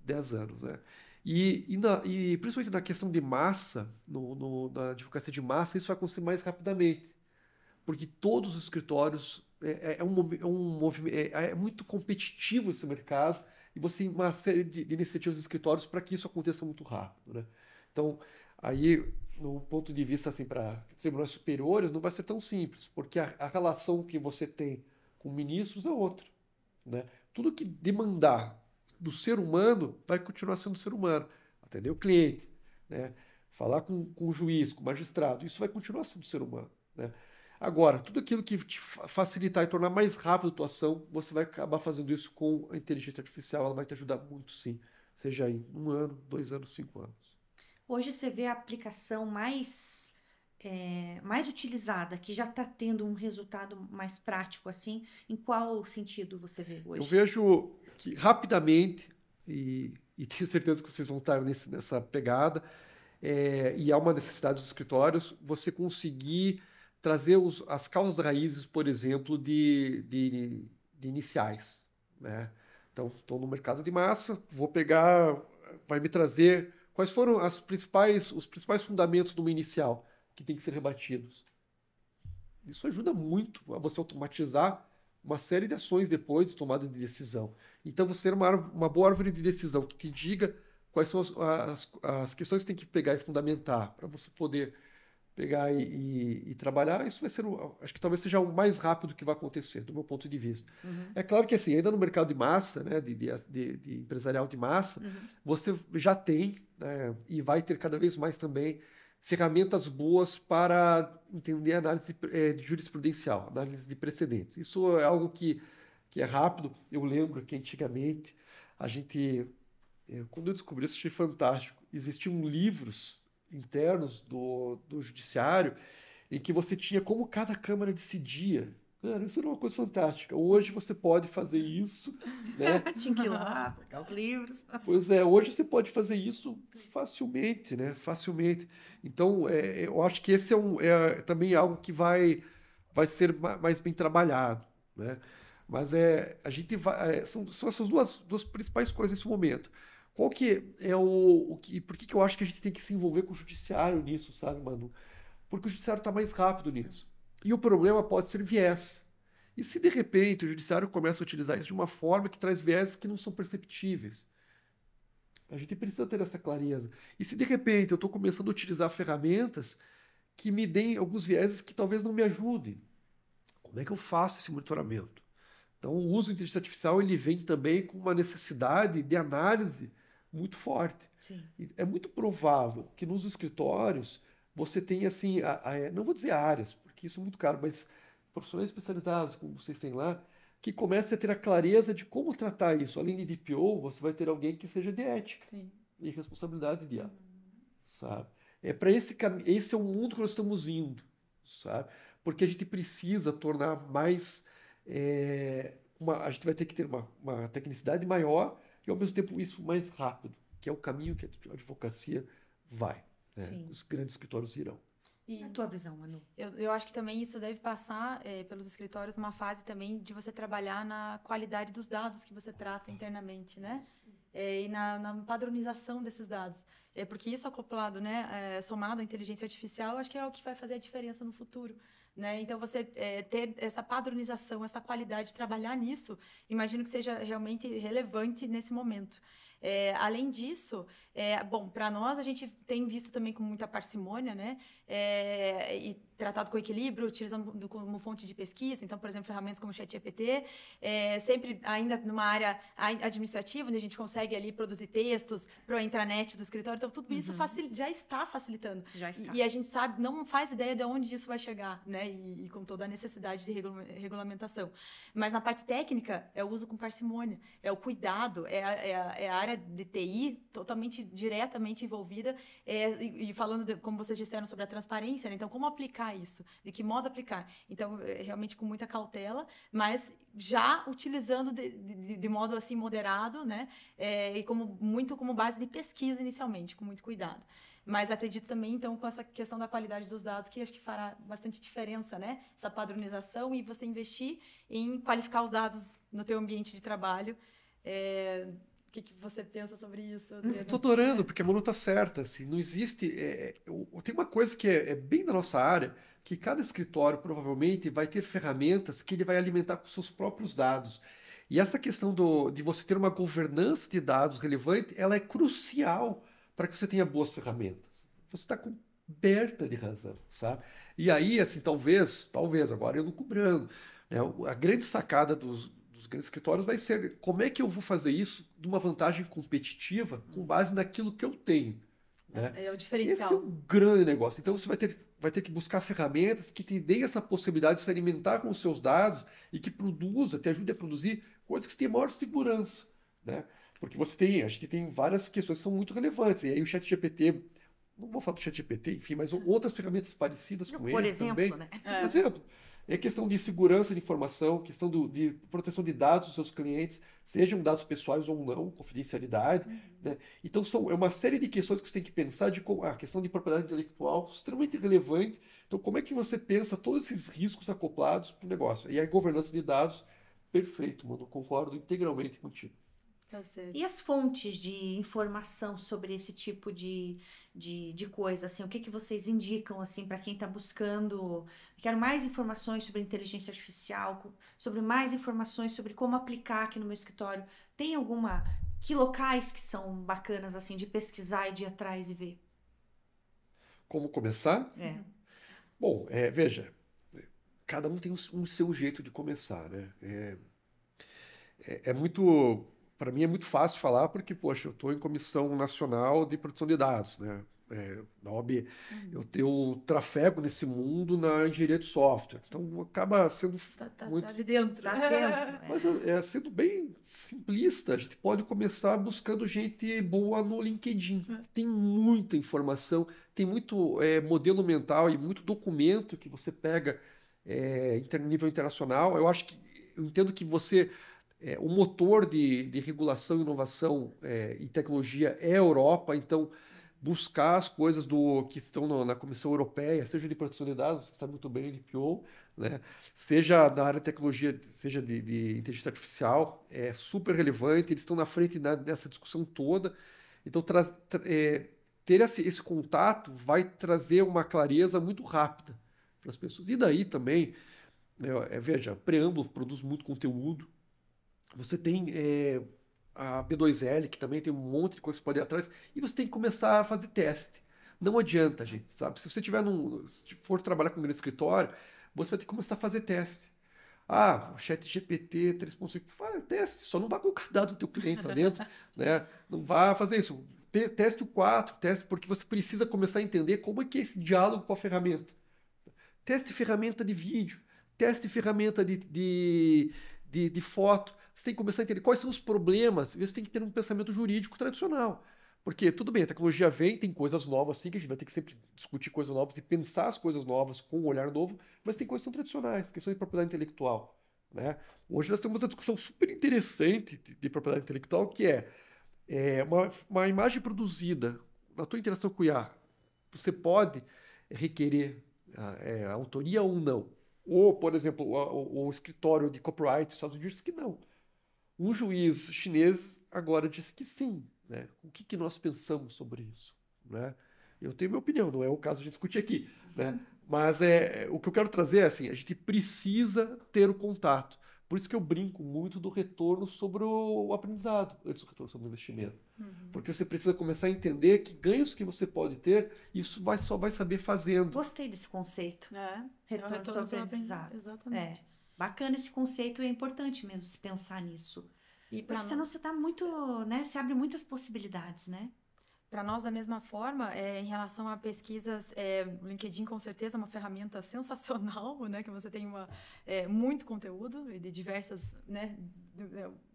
dez anos. Né? E, e, na, e principalmente na questão de massa, no, no, na advocacia de massa, isso vai acontecer mais rapidamente. Porque todos os escritórios é, é, é um, é um movimento, é, é muito competitivo esse mercado e você tem uma série de, de iniciativas de escritórios para que isso aconteça muito rápido. Né? Então, aí, no ponto de vista assim, para tribunais superiores, não vai ser tão simples, porque a, a relação que você tem com ministros é outra. Né? Tudo que demandar do ser humano vai continuar sendo ser humano. Atender o cliente, né? falar com, com o juiz, com o magistrado, isso vai continuar sendo ser humano. Né? Agora, tudo aquilo que te facilitar e tornar mais rápido a tua ação, você vai acabar fazendo isso com a inteligência artificial. Ela vai te ajudar muito, sim. Seja em um ano, dois anos, cinco anos. Hoje você vê a aplicação mais é, mais utilizada, que já está tendo um resultado mais prático assim. Em qual sentido você vê hoje? Eu vejo que rapidamente, e, e (laughs) tenho certeza que vocês vão estar nesse, nessa pegada, é, e há uma necessidade dos escritórios, você conseguir trazer os, as causas raízes, por exemplo, de, de, de iniciais. Né? Então, estou no mercado de massa, vou pegar, vai me trazer quais foram as principais, os principais fundamentos de uma inicial que tem que ser rebatidos. Isso ajuda muito a você automatizar uma série de ações depois de tomada de decisão. Então, você ter uma, uma boa árvore de decisão que te diga quais são as, as, as questões que tem que pegar e fundamentar para você poder pegar e, e, e, trabalhar, isso vai ser, acho que talvez seja o mais rápido que vai acontecer, do meu ponto de vista. Uhum. É claro que assim, ainda no mercado de massa, né, de, de, de empresarial de massa, uhum. você já tem né, e vai ter cada vez mais também ferramentas boas para entender análise é, de jurisprudencial, análise de precedentes. Isso é algo que, que é rápido. Eu lembro que antigamente a gente, é, quando eu descobri isso, achei fantástico. Existiam livros internos do, do judiciário em que você tinha como cada câmara decidia. Cara, isso era uma coisa fantástica. Hoje você pode fazer isso, né? (laughs) tinha que ir lá, pegar os livros. Pois é, hoje você pode fazer isso facilmente, né? Facilmente. Então, é, eu acho que esse é, um, é também algo que vai, vai ser mais bem trabalhado, né? Mas é, a gente vai, é, são, são essas duas, duas principais coisas nesse momento. Qual que é o, o que, por que, que eu acho que a gente tem que se envolver com o judiciário nisso, sabe, mano? Porque o judiciário está mais rápido nisso. E o problema pode ser viés. E se de repente o judiciário começa a utilizar isso de uma forma que traz viés que não são perceptíveis? A gente precisa ter essa clareza. E se de repente eu estou começando a utilizar ferramentas que me deem alguns vieses que talvez não me ajudem, como é que eu faço esse monitoramento? Então, o uso da inteligência artificial ele vem também com uma necessidade de análise muito forte. Sim. É muito provável que nos escritórios você tenha assim, a- a- não vou dizer áreas, porque isso é muito caro, mas profissionais especializados, como vocês têm lá, que comecem a ter a clareza de como tratar isso. Além de DPO, você vai ter alguém que seja de ética Sim. e responsabilidade de ela, sabe? É para esse caminho, esse é o mundo que nós estamos indo, sabe? Porque a gente precisa tornar mais, é, uma- a gente vai ter que ter uma, uma tecnicidade maior e ao mesmo tempo isso mais rápido, que é o caminho que a advocacia vai, né? Os grandes escritórios irão. E A tua visão, Manu? eu, eu acho que também isso deve passar eh, pelos escritórios numa fase também de você trabalhar na qualidade dos dados que você trata internamente, né? Eh, e na, na padronização desses dados. É porque isso acoplado, né, eh, somado à inteligência artificial, acho que é o que vai fazer a diferença no futuro. Né? Então, você eh, ter essa padronização, essa qualidade, trabalhar nisso, imagino que seja realmente relevante nesse momento. Eh, além disso, eh, bom, para nós a gente tem visto também com muita parcimônia, né? Eh, e tratado com equilíbrio, utilizando do- como fonte de pesquisa. Então, por exemplo, ferramentas como o ChatGPT, eh, sempre ainda numa área administrativa, onde a gente consegue ali produzir textos para a intranet do escritório. Então, tudo isso facil- já está facilitando. Já está. E, e a gente sabe, não faz ideia de onde isso vai chegar, né? E, e com toda a necessidade de regula- regulamentação. Mas na parte técnica, é o uso com parcimônia, é o cuidado, é a, é a- é a área de TI totalmente, diretamente envolvida. é, e, e falando, de- como vocês disseram, sobre a transparência, né? Então, como aplicar isso? De que modo aplicar? Então, é, realmente com muita cautela, mas já utilizando de, de- de modo assim moderado, né? É, e como muito como base de pesquisa inicialmente, com muito cuidado. Mas acredito também, então, com essa questão da qualidade dos dados, que acho que fará bastante diferença, né? Essa padronização e você investir em qualificar os dados no teu ambiente de trabalho. É, O que, que você pensa sobre isso? Eu tô adorando, porque a Manu tá certa. Assim, não existe. é, é, eu- tem uma coisa que é, é bem da nossa área, que cada escritório provavelmente vai ter ferramentas que ele vai alimentar com seus próprios dados. E essa questão do, de você ter uma governança de dados relevante, ela é crucial para que você tenha boas ferramentas. Você está coberta de razão, sabe? E aí, assim, talvez, talvez, agora eu não cobrando, né? A grande sacada dos, dos grandes escritórios vai ser como é que eu vou fazer isso de uma vantagem competitiva com base naquilo que eu tenho, né? É o Esse é diferencial. um grande negócio. Então você vai ter, vai ter que buscar ferramentas que te deem essa possibilidade de se alimentar com os seus dados e que produza, te ajude a produzir coisas que tenham maior segurança, né? Porque você tem, a gente tem várias questões que são muito relevantes. E aí o ChatGPT, não vou falar do ChatGPT, enfim, mas outras ferramentas parecidas com Por ele exemplo, também. né? É. Por exemplo, é questão de segurança de informação, questão do- de proteção de dados dos seus clientes, sejam dados pessoais ou não, confidencialidade, né? Então são, é uma série de questões que você tem que pensar de a questão de propriedade intelectual, extremamente relevante. Então, como é que você pensa todos esses riscos acoplados para o negócio? E a governança de dados, perfeito, mano, concordo integralmente contigo. Tá certo. E as fontes de informação sobre esse tipo de, de, de coisa, assim, o que que vocês indicam, assim, para quem está buscando, quero mais informações sobre inteligência artificial, sobre mais informações sobre como aplicar aqui no meu escritório. Tem alguma, que locais que são bacanas, assim, de pesquisar e de ir atrás e ver? Como começar? É. Bom, é, veja, cada um tem um, um seu jeito de começar, né? É, é, é muito, para mim é muito fácil falar porque, poxa, eu estou em comissão nacional de proteção de dados, né? É, na OAB, eu tenho trafego nesse mundo na engenharia de software, então acaba sendo Tá, tá, muito tá de dentro. Tá dentro. (laughs) é. mas é, sendo bem simplista, a gente pode começar buscando gente boa no LinkedIn. Tem muita informação, tem muito é, modelo mental e muito documento que você pega é, nível internacional. Eu acho que eu entendo que você é, o motor de, de regulação, inovação é, e tecnologia é a Europa, então buscar as coisas do que estão no- na Comissão Europeia, seja de proteção de dados, você sabe muito bem, NPO, né? seja na área de tecnologia, seja de, de inteligência artificial, é super relevante, eles estão na frente na- nessa discussão toda. Então, traz- tra- é, ter esse, esse contato vai trazer uma clareza muito rápida para as pessoas. E daí também, é, é, veja, Preâmbulo produz muito conteúdo. Você tem é, a B2L, que também tem um monte de coisa que você pode ir atrás, e você tem que começar a fazer teste. Não adianta, gente, sabe? Se você tiver num, se for trabalhar com um grande escritório, você vai ter que começar a fazer teste. Ah, chat GPT 3.5, faz teste, só não vai colocar (laughs) dado do teu cliente lá dentro, né? Não vá fazer isso. Teste o 4, teste porque você precisa começar a entender como é que é esse diálogo com a ferramenta. Teste ferramenta de vídeo, teste ferramenta de, de, de, de foto. Você tem que começar a entender quais são os problemas. Você tem que ter um pensamento jurídico tradicional. Porque, tudo bem, a tecnologia vem, tem coisas novas, sim, que a gente vai ter que sempre discutir coisas novas e pensar as coisas novas com um olhar novo, mas tem coisas que são tradicionais, questões de propriedade intelectual. Né? Hoje nós temos uma discussão super interessante de, de propriedade intelectual, que é, é uma, uma, imagem produzida na tua interação com o IA, você pode requerer é, autoria ou não. Ou, por exemplo, o, o, escritório de copyright dos Estados Unidos disse que não. Um juiz chinês agora disse que sim. Né? O que, que nós pensamos sobre isso? Né? Eu tenho minha opinião, não é o caso de discutir aqui. Né? Mas é, o que eu quero trazer é assim: a gente precisa ter o contato. Por isso que eu brinco muito do retorno sobre o aprendizado, antes do retorno sobre o investimento. Uhum. Porque você precisa começar a entender que ganhos que você pode ter, isso vai, só vai saber fazendo. Gostei desse conceito. É, retorno, é retorno sobre o aprendizado. Exatamente. É. Bacana esse conceito, é importante mesmo se pensar nisso. E Porque senão você tá muito, né? Se abre muitas possibilidades, né? Para nós, da mesma forma, é, em relação a pesquisas, é, o LinkedIn com certeza é uma ferramenta sensacional, (laughs) né? Que você tem uma, é, muito conteúdo e de diversas, né?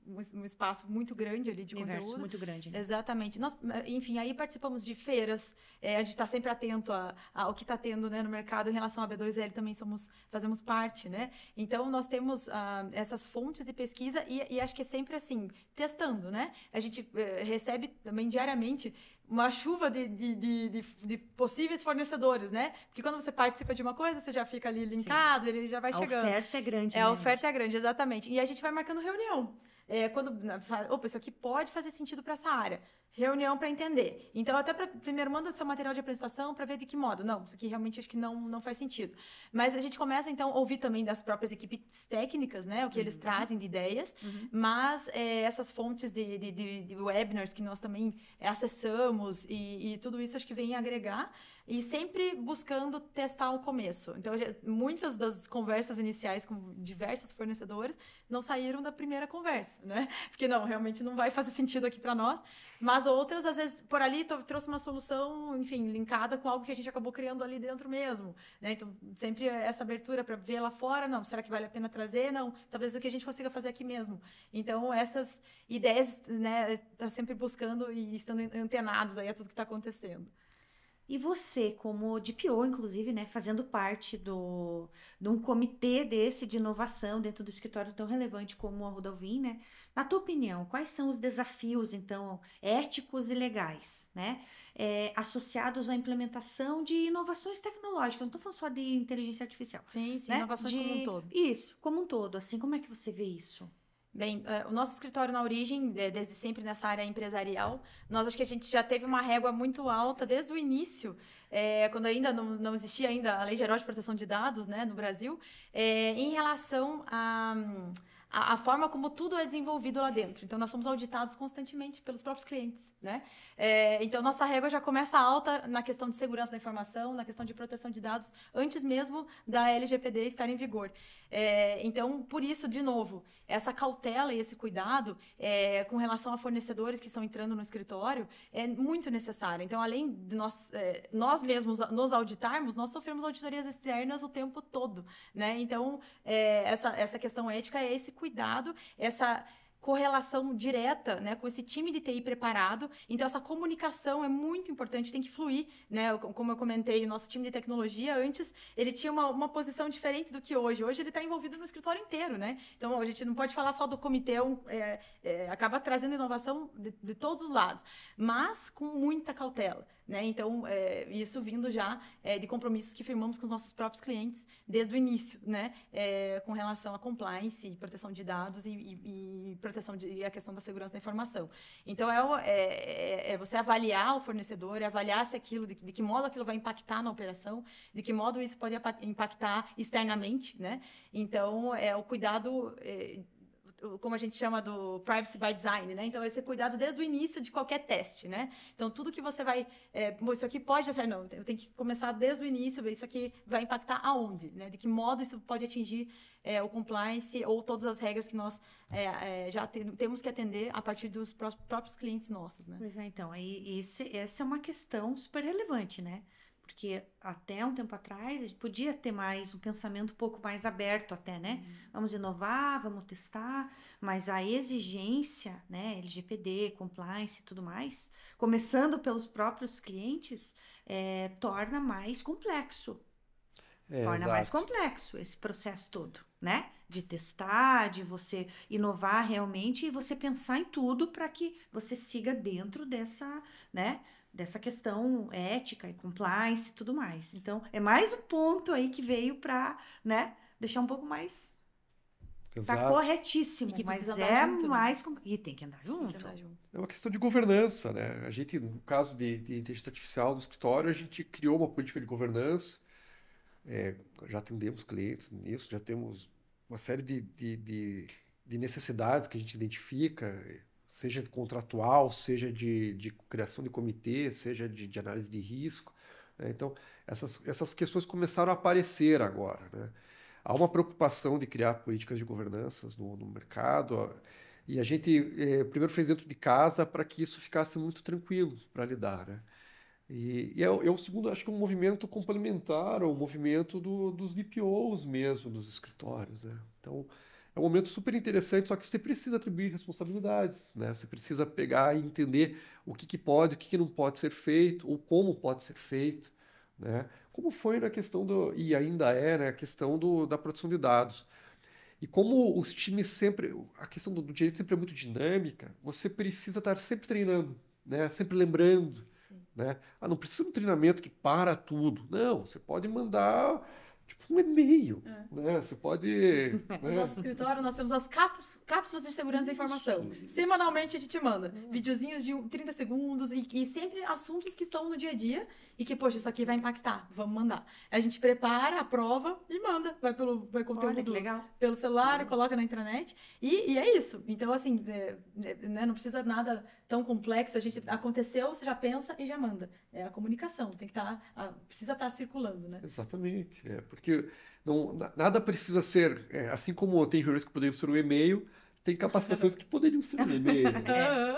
Um espaço muito grande ali de Universo conteúdo. muito grande. Né? Exatamente. Nós, enfim, aí participamos de feiras, é, a gente está sempre atento a, a, ao que está tendo né, no mercado em relação à B2L, também somos, fazemos parte, né? Então, nós temos ah, essas fontes de pesquisa e, e, acho que é sempre assim, testando, né? A gente eh, recebe também diariamente uma chuva de, de, de, de, possíveis fornecedores, né? Porque quando você participa de uma coisa, você já fica ali linkado, Sim. ele já vai a chegando. A oferta é grande, É, né, a oferta é grande, exatamente. E a gente vai marcando reunião é, quando opa, isso aqui pode fazer sentido para essa área. Reunião para entender. Então, até pra, primeiro manda seu material de apresentação para ver de que modo. Não, isso aqui realmente acho que não, não faz sentido. Mas a gente começa, então, a ouvir também das próprias equipes técnicas, né? O que uhum. eles trazem de ideias. Uhum. Mas é, essas fontes de, de, de, de, webinars que nós também é, acessamos e, e tudo isso acho que vem agregar e sempre buscando testar o começo. Então, muitas das conversas iniciais com diversos fornecedores não saíram da primeira conversa, né? (laughs) Porque não, realmente não vai fazer sentido aqui para nós. Mas outras, às vezes, por ali trouxe uma solução, enfim, linkada com algo que a gente acabou criando ali dentro mesmo, né? Então, sempre essa abertura para ver lá fora, não, será que vale a pena trazer? Não, talvez o que a gente consiga fazer aqui mesmo. Então, essas ideias, né, tá sempre buscando e estando antenados aí a tudo que está acontecendo. E você, como DPO, inclusive, né, fazendo parte do, de um comitê desse de inovação dentro do escritório tão relevante como a Rodalvin, né? Na tua opinião, quais são os desafios, então, éticos e legais, né? É, associados à implementação de inovações tecnológicas. Não estou falando só de inteligência artificial. Sim, sim, né? inovações de... como um todo. Isso, como um todo. Assim, como é que você vê isso? Bem, uh, o nosso escritório na origem, desde sempre nessa área empresarial, nós acho que a gente já teve uma régua muito alta desde o início, é, quando ainda não, não existia ainda a Lei Geral de Proteção de Dados né, no Brasil, é, em relação a... a, a, forma como tudo é desenvolvido lá dentro. Então, nós somos auditados constantemente pelos próprios clientes, né? É, então, nossa régua já começa alta na questão de segurança da informação, na questão de proteção de dados, antes mesmo da LGPD estar em vigor. É, então, por isso, de novo, essa cautela e esse cuidado é, com relação a fornecedores que estão entrando no escritório é muito necessário. Então, além de nós, é, nós mesmos nos auditarmos, nós sofremos auditorias externas o tempo todo, né? Então, é, essa, essa questão ética é esse cuidado, essa correlação direta né, com esse time de TI preparado. Então, essa comunicação é muito importante, tem que fluir. Né? Como eu comentei, o nosso time de tecnologia, antes, ele tinha uma, uma posição diferente do que hoje. Hoje, ele está envolvido no escritório inteiro. Né? Então, a gente não pode falar só do comitê, é, é, acaba trazendo inovação de, de todos os lados, mas com muita cautela. Né? Então, é, isso vindo já é, de compromissos que firmamos com os nossos próprios clientes desde o início, né? É, com relação a compliance, proteção de dados e, e, e proteção de, e a questão da segurança da informação. Então, é, é, é, é você avaliar o fornecedor, é avaliar se aquilo, de, de, que modo aquilo vai impactar na operação, de que modo isso pode impactar externamente, né? Então, é o cuidado como a gente chama do privacy by design, né? Então, esse cuidado desde o início de qualquer teste, né? Então, tudo que você vai, é, isso aqui pode ser, não, eu tenho que começar desde o início, ver isso aqui vai impactar aonde, né? De que modo isso pode atingir é, o compliance ou todas as regras que nós é, é, já te, temos que atender a partir dos pró próprios clientes nossos, né? Pois é, então, aí esse, essa é uma questão super relevante, né? Porque até um tempo atrás a gente podia ter mais um pensamento um pouco mais aberto até, né? Uhum. Vamos inovar, vamos testar, mas a exigência, né, LGPD, compliance e tudo mais, começando pelos próprios clientes, é, torna mais complexo. É, torna exato. mais complexo esse processo todo, né? De testar, de você inovar realmente e você pensar em tudo para que você siga dentro dessa, né? Dessa questão ética e compliance e tudo mais. Então, é mais um ponto aí que veio para, né, deixar um pouco mais tá Exato. Tá corretíssimo, mas é junto, né? mais né? e tem que andar junto. Que andar junto. É uma questão de governança, né? A gente, no caso de, de inteligência artificial no escritório, a gente criou uma política de governança. É, já atendemos clientes nisso, já temos uma série de, de, de, de necessidades que a gente identifica seja contratual, seja de, de criação de comitê, seja de, de análise de risco. Né? Então, essas, essas questões começaram a aparecer agora. Né? Há uma preocupação de criar políticas de governanças no, no mercado, e a gente eh, primeiro fez dentro de casa para que isso ficasse muito tranquilo para lidar. Né? E, e é, é, o segundo, acho que é um movimento complementar ao movimento do, dos DPOs mesmo, dos escritórios. Né? Então, é um momento super interessante, só que você precisa atribuir responsabilidades, né? Você precisa pegar e entender o que, que pode, o que, que não pode ser feito, ou como pode ser feito, né? Como foi na questão do, e ainda é, né, a questão do, da produção de dados. E como os times sempre, a questão do, do direito sempre é muito dinâmica, você precisa estar sempre treinando, né? Sempre lembrando, Sim. né? Ah, não precisa de um treinamento que para tudo. Não, você pode mandar tipo um e-mail, é. né? Você pode... No (laughs) né? nosso escritório nós temos as cápsulas, de segurança da informação. Isso. Semanalmente a gente manda hum. videozinhos de 30 segundos e, e, sempre assuntos que estão no dia a dia e que, poxa, isso aqui vai impactar, vamos mandar. A gente prepara a prova e manda, vai pelo vai conteúdo pelo celular, uhum. coloca na intranet e, e, é isso. Então, assim, é, é, né, não precisa nada tão complexo, a gente aconteceu, você já pensa e já manda. É a comunicação, tem que estar, tá, precisa estar tá circulando, né? Exatamente, é, porque não, nada precisa ser, é, assim como tem reuniões que poderiam ser um e-mail, tem capacitações que poderiam ser um e-mail. Né? (laughs)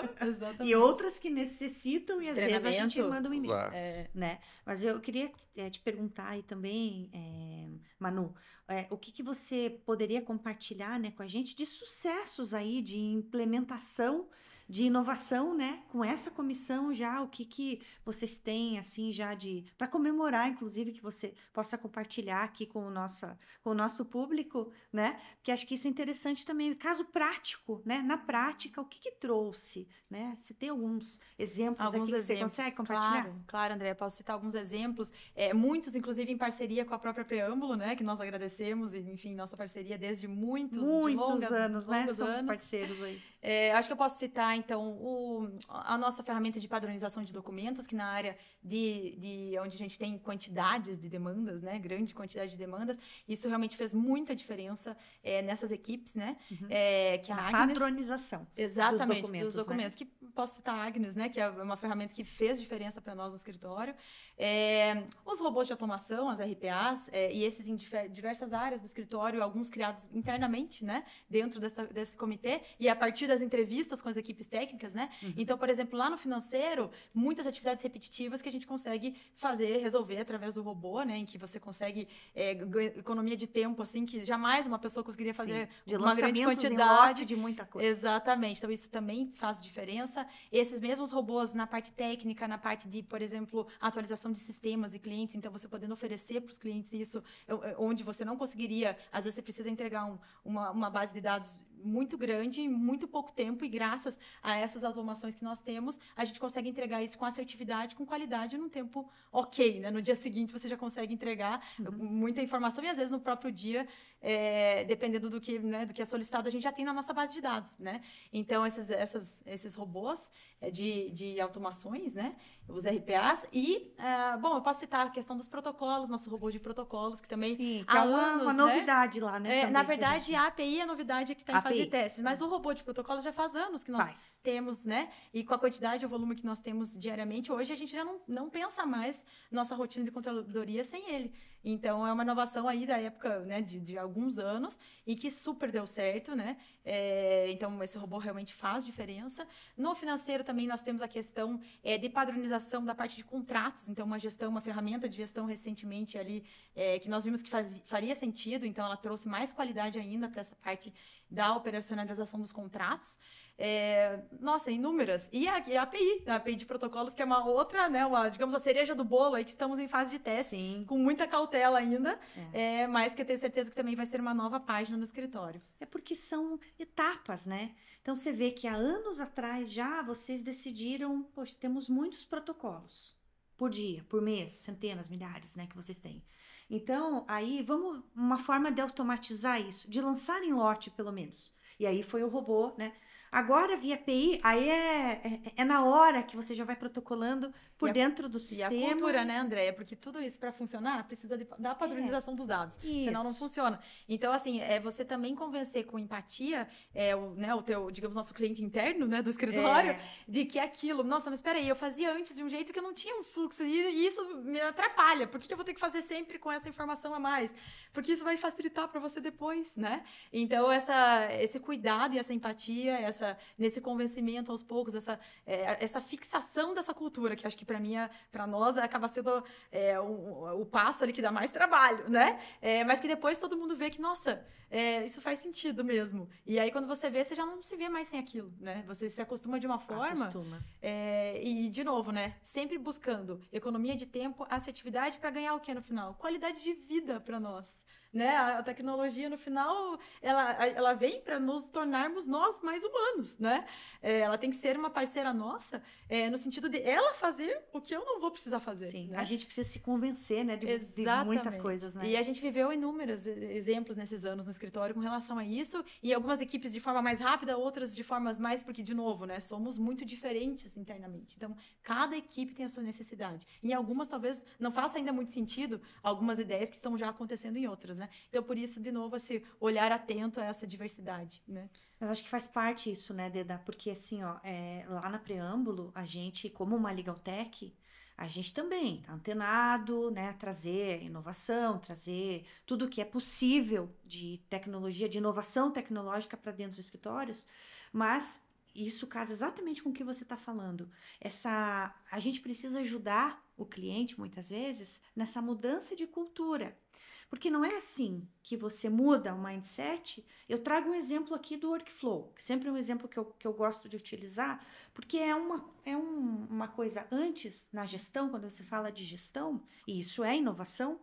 É, e outras que necessitam e às vezes a gente manda um e-mail. É. Né? Mas eu queria é, te perguntar aí também, é, Manu, é, o que, que você poderia compartilhar né, com a gente de sucessos aí de implementação de inovação, né? Com essa comissão já, o que que vocês têm assim já de para comemorar, inclusive que você possa compartilhar aqui com o nossa com o nosso público, né? Porque acho que isso é interessante também, caso prático, né? Na prática, o que que trouxe, né? Se tem alguns exemplos alguns aqui exemplos, que você consegue compartilhar? Claro, claro, André, posso citar alguns exemplos, é, muitos inclusive em parceria com a própria Preâmbulo, né? Que nós agradecemos enfim nossa parceria desde muitos, muitos longas, anos, né? Somos anos. parceiros aí. É, acho que eu posso citar então, o, a nossa ferramenta de padronização de documentos, que na área de, de onde a gente tem quantidades de demandas, né, grande quantidade de demandas, isso realmente fez muita diferença é, nessas equipes, né, uhum. é, que a, Agnes, padronização exatamente dos documentos, dos documentos né? que posso citar a Agnes, né, que é uma ferramenta que fez diferença para nós no escritório, é, os robôs de automação, as RPAs, é, e esses em diversas áreas do escritório, alguns criados internamente, né, dentro dessa, desse comitê, e a partir das entrevistas com as equipes técnicas, né? Uhum. Então, por exemplo, lá no financeiro, muitas atividades repetitivas que a gente consegue fazer, resolver através do robô, né? Em que você consegue é, economia de tempo, assim, que jamais uma pessoa conseguiria fazer de uma grande quantidade. de muita coisa. Exatamente. Então, isso também faz diferença. Esses mesmos robôs na parte técnica, na parte de, por exemplo, atualização de sistemas de clientes, então você podendo oferecer para os clientes isso, onde você não conseguiria, às vezes você precisa entregar um, uma, uma base de dados muito grande em muito pouco tempo e graças a essas automações que nós temos, a gente consegue entregar isso com assertividade, com qualidade num tempo ok, né? No dia seguinte você já consegue entregar uhum. muita informação e às vezes no próprio dia, é, dependendo do que, né, do que é solicitado, a gente já tem na nossa base de dados, né? Então esses, essas, esses robôs é, de, de automações, né? Os RPAs e, uh, bom, eu posso citar a questão dos protocolos, nosso robô de protocolos que também Sim, que há é uma, anos, uma né? novidade né? lá, né? É, na verdade, gente... a API é a novidade que está em fase de testes. Mas o robô de protocolo já faz anos que nós Faz. temos, né? E com a quantidade e o volume que nós temos diariamente, hoje a gente já não, não pensa mais nossa rotina de controladoria sem ele. Então, é uma inovação aí da época, né, de, de alguns anos e que super deu certo, né? É, então, esse robô realmente faz diferença. No financeiro também nós temos a questão é, de padronização da parte de contratos. Então, uma gestão, uma ferramenta de gestão recentemente ali é, que nós vimos que faz, faria sentido. Então, ela trouxe mais qualidade ainda para essa parte da operacionalização dos contratos. É, nossa, inúmeras. E a, a API, a API de protocolos, que é uma outra, né, uma, digamos, a cereja do bolo aí que estamos em fase de teste, Sim. com muita cautela ainda, é. mas que eu tenho certeza que também vai ser uma nova página no escritório. É porque são etapas, né? Então você vê que há anos atrás já vocês decidiram, poxa, temos muitos protocolos por dia, por mês, centenas, milhares, né, que vocês têm. Então, aí vamos uma forma de automatizar isso, de lançar em lote pelo menos. E aí foi o robô, né? Agora, via API, aí é, é, é, na hora que você já vai protocolando por a, dentro do sistema. E a cultura, né, Andréia? Porque tudo isso, para funcionar, precisa de, da padronização é. dos dados. Isso. Senão não funciona. Então, assim, é você também convencer com empatia é, o, né, o teu, digamos, nosso cliente interno, né, do escritório, é. de que aquilo, nossa, mas peraí, eu fazia antes de um jeito que eu não tinha um fluxo, e, e isso me atrapalha. Por que, que eu vou ter que fazer sempre com essa informação a mais? Porque isso vai facilitar para você depois, né? Então, essa, esse cuidado e essa empatia, essa, nesse convencimento aos poucos, essa, é, essa fixação dessa cultura, que acho que para mim, para nós, acaba sendo é, o, o, passo ali que dá mais trabalho, né? É, mas que depois todo mundo vê que, nossa, é, isso faz sentido mesmo. E aí, quando você vê, você já não se vê mais sem aquilo, né? Você se acostuma de uma forma. Acostuma. É, e, de novo, né? Sempre buscando economia de tempo, assertividade para ganhar o que no final? Qualidade de vida para nós né? A tecnologia no final ela, ela vem para nos tornarmos nós mais humanos, né? É, ela tem que ser uma parceira nossa é, no sentido de ela fazer o que eu não vou precisar fazer. Sim, né? a gente precisa se convencer, né, de, de, muitas coisas, né? E a gente viveu inúmeros exemplos nesses anos no escritório com relação a isso e algumas equipes de forma mais rápida, outras de formas mais porque de novo, né? Somos muito diferentes internamente. Então cada equipe tem a sua necessidade. E algumas talvez não faça ainda muito sentido algumas ideias que estão já acontecendo em outras, né? Então, por isso, de novo, esse olhar atento a essa diversidade, né? Eu acho que faz parte isso, né, Deda? Porque, assim, ó, é, lá na Preâmbulo, a gente, como uma Legal Tech, a gente também tá antenado, né, trazer inovação, trazer tudo que é possível de tecnologia, de inovação tecnológica para dentro dos escritórios, mas isso casa exatamente com o que você está falando. Essa, a gente precisa ajudar o cliente muitas vezes nessa mudança de cultura. Porque não é assim que você muda o mindset. Eu trago um exemplo aqui do workflow, que sempre é um exemplo que eu, que eu gosto de utilizar, porque é, uma, é um, uma coisa antes na gestão, quando você fala de gestão, e isso é inovação,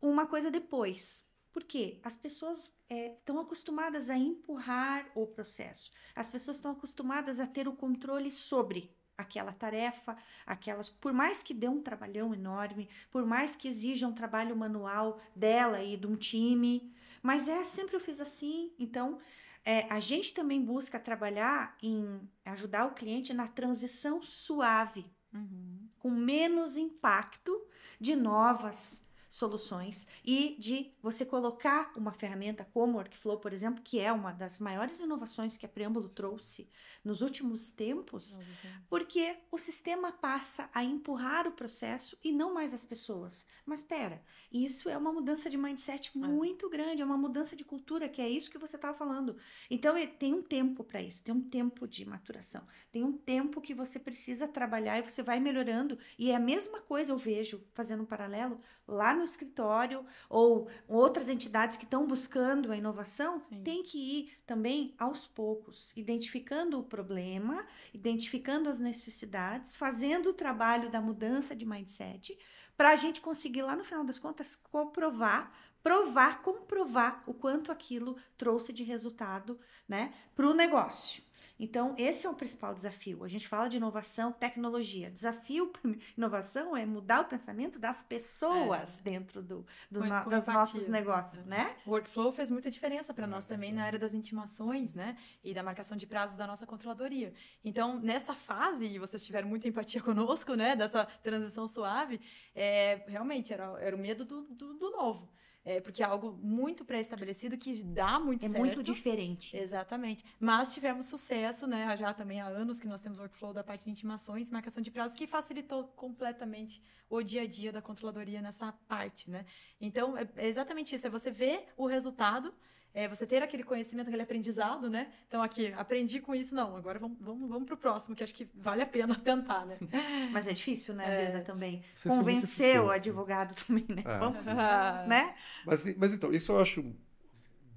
uma coisa depois. Porque as pessoas estão é, acostumadas a empurrar o processo, as pessoas estão acostumadas a ter o controle sobre aquela tarefa, aquelas, por mais que dê um trabalhão enorme, por mais que exija um trabalho manual dela e de um time, mas é sempre eu fiz assim, então é, a gente também busca trabalhar em ajudar o cliente na transição suave, uhum. com menos impacto de novas soluções e de você colocar uma ferramenta como o Workflow, por exemplo, que é uma das maiores inovações que a Preâmbulo trouxe nos últimos tempos, porque o sistema passa a empurrar o processo e não mais as pessoas. Mas espera, isso é uma mudança de mindset é. muito é. grande, é uma mudança de cultura, que é isso que você estava falando. Então, tem um tempo para isso, tem um tempo de maturação, tem um tempo que você precisa trabalhar e você vai melhorando. E é a mesma coisa, eu vejo, fazendo um paralelo, lá no escritório ou outras entidades que estão buscando a inovação, Sim. tem que ir também aos poucos, identificando o problema, identificando as necessidades, fazendo o trabalho da mudança de mindset, para a gente conseguir lá no final das contas comprovar provar, comprovar o quanto aquilo trouxe de resultado, né, para o negócio. Então, esse é o principal desafio. A gente fala de inovação, tecnologia. Desafio (laughs) para inovação é mudar o pensamento das pessoas é. dentro do, do no, dos nossos negócios, é. né? O workflow fez muita diferença para nós também na área das intimações, né? E da marcação de prazos da nossa controladoria. Então, nessa fase, e vocês tiveram muita empatia (laughs) conosco, né? Dessa transição suave, é, realmente era, era o medo do, do, do novo. É, porque é algo muito pré-estabelecido que dá muito é certo. muito diferente. Exatamente. Mas tivemos sucesso, né? Já também há anos que nós temos workflow da parte de intimações, marcação de prazos, que facilitou completamente o dia a dia da controladoria nessa parte, né? Então, é, é exatamente isso. É você ver o resultado é você ter aquele conhecimento, aquele aprendizado, né? Então, aqui, aprendi com isso, não, agora vamos, vamos, vamos pro próximo, que acho que vale a pena (laughs) tentar, né? (laughs) Mas é difícil, né, é... Deda, também? Muito Convencer o né? advogado também, né? Ah, vamos, né? Mas, mas então, isso eu acho um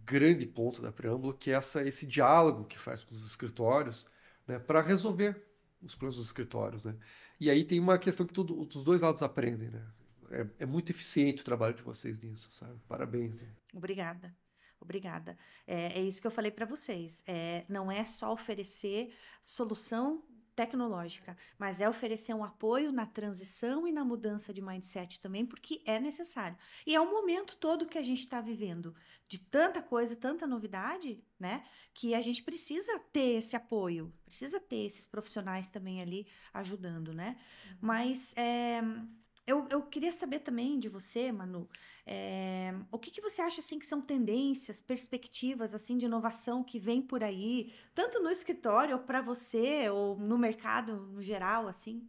grande ponto da preâmbulo, que é essa, esse diálogo que faz com os escritórios, né, para resolver os problemas dos escritórios, né? E aí tem uma questão que tudo, os dois lados aprendem, né? É, é muito eficiente o trabalho de vocês nisso, sabe? Parabéns. né? Obrigada. Obrigada. É, é isso que eu falei para vocês. É, não é só oferecer solução tecnológica, mas é oferecer um apoio na transição e na mudança de mindset também, porque é necessário. E é um momento todo que a gente está vivendo de tanta coisa, tanta novidade, né? Que a gente precisa ter esse apoio, precisa ter esses profissionais também ali ajudando, né? Mas é, eu, eu queria saber também de você, Manu, é, o que, que você acha assim que são tendências, perspectivas assim de inovação que vem por aí, tanto no escritório para você ou no mercado no geral, assim?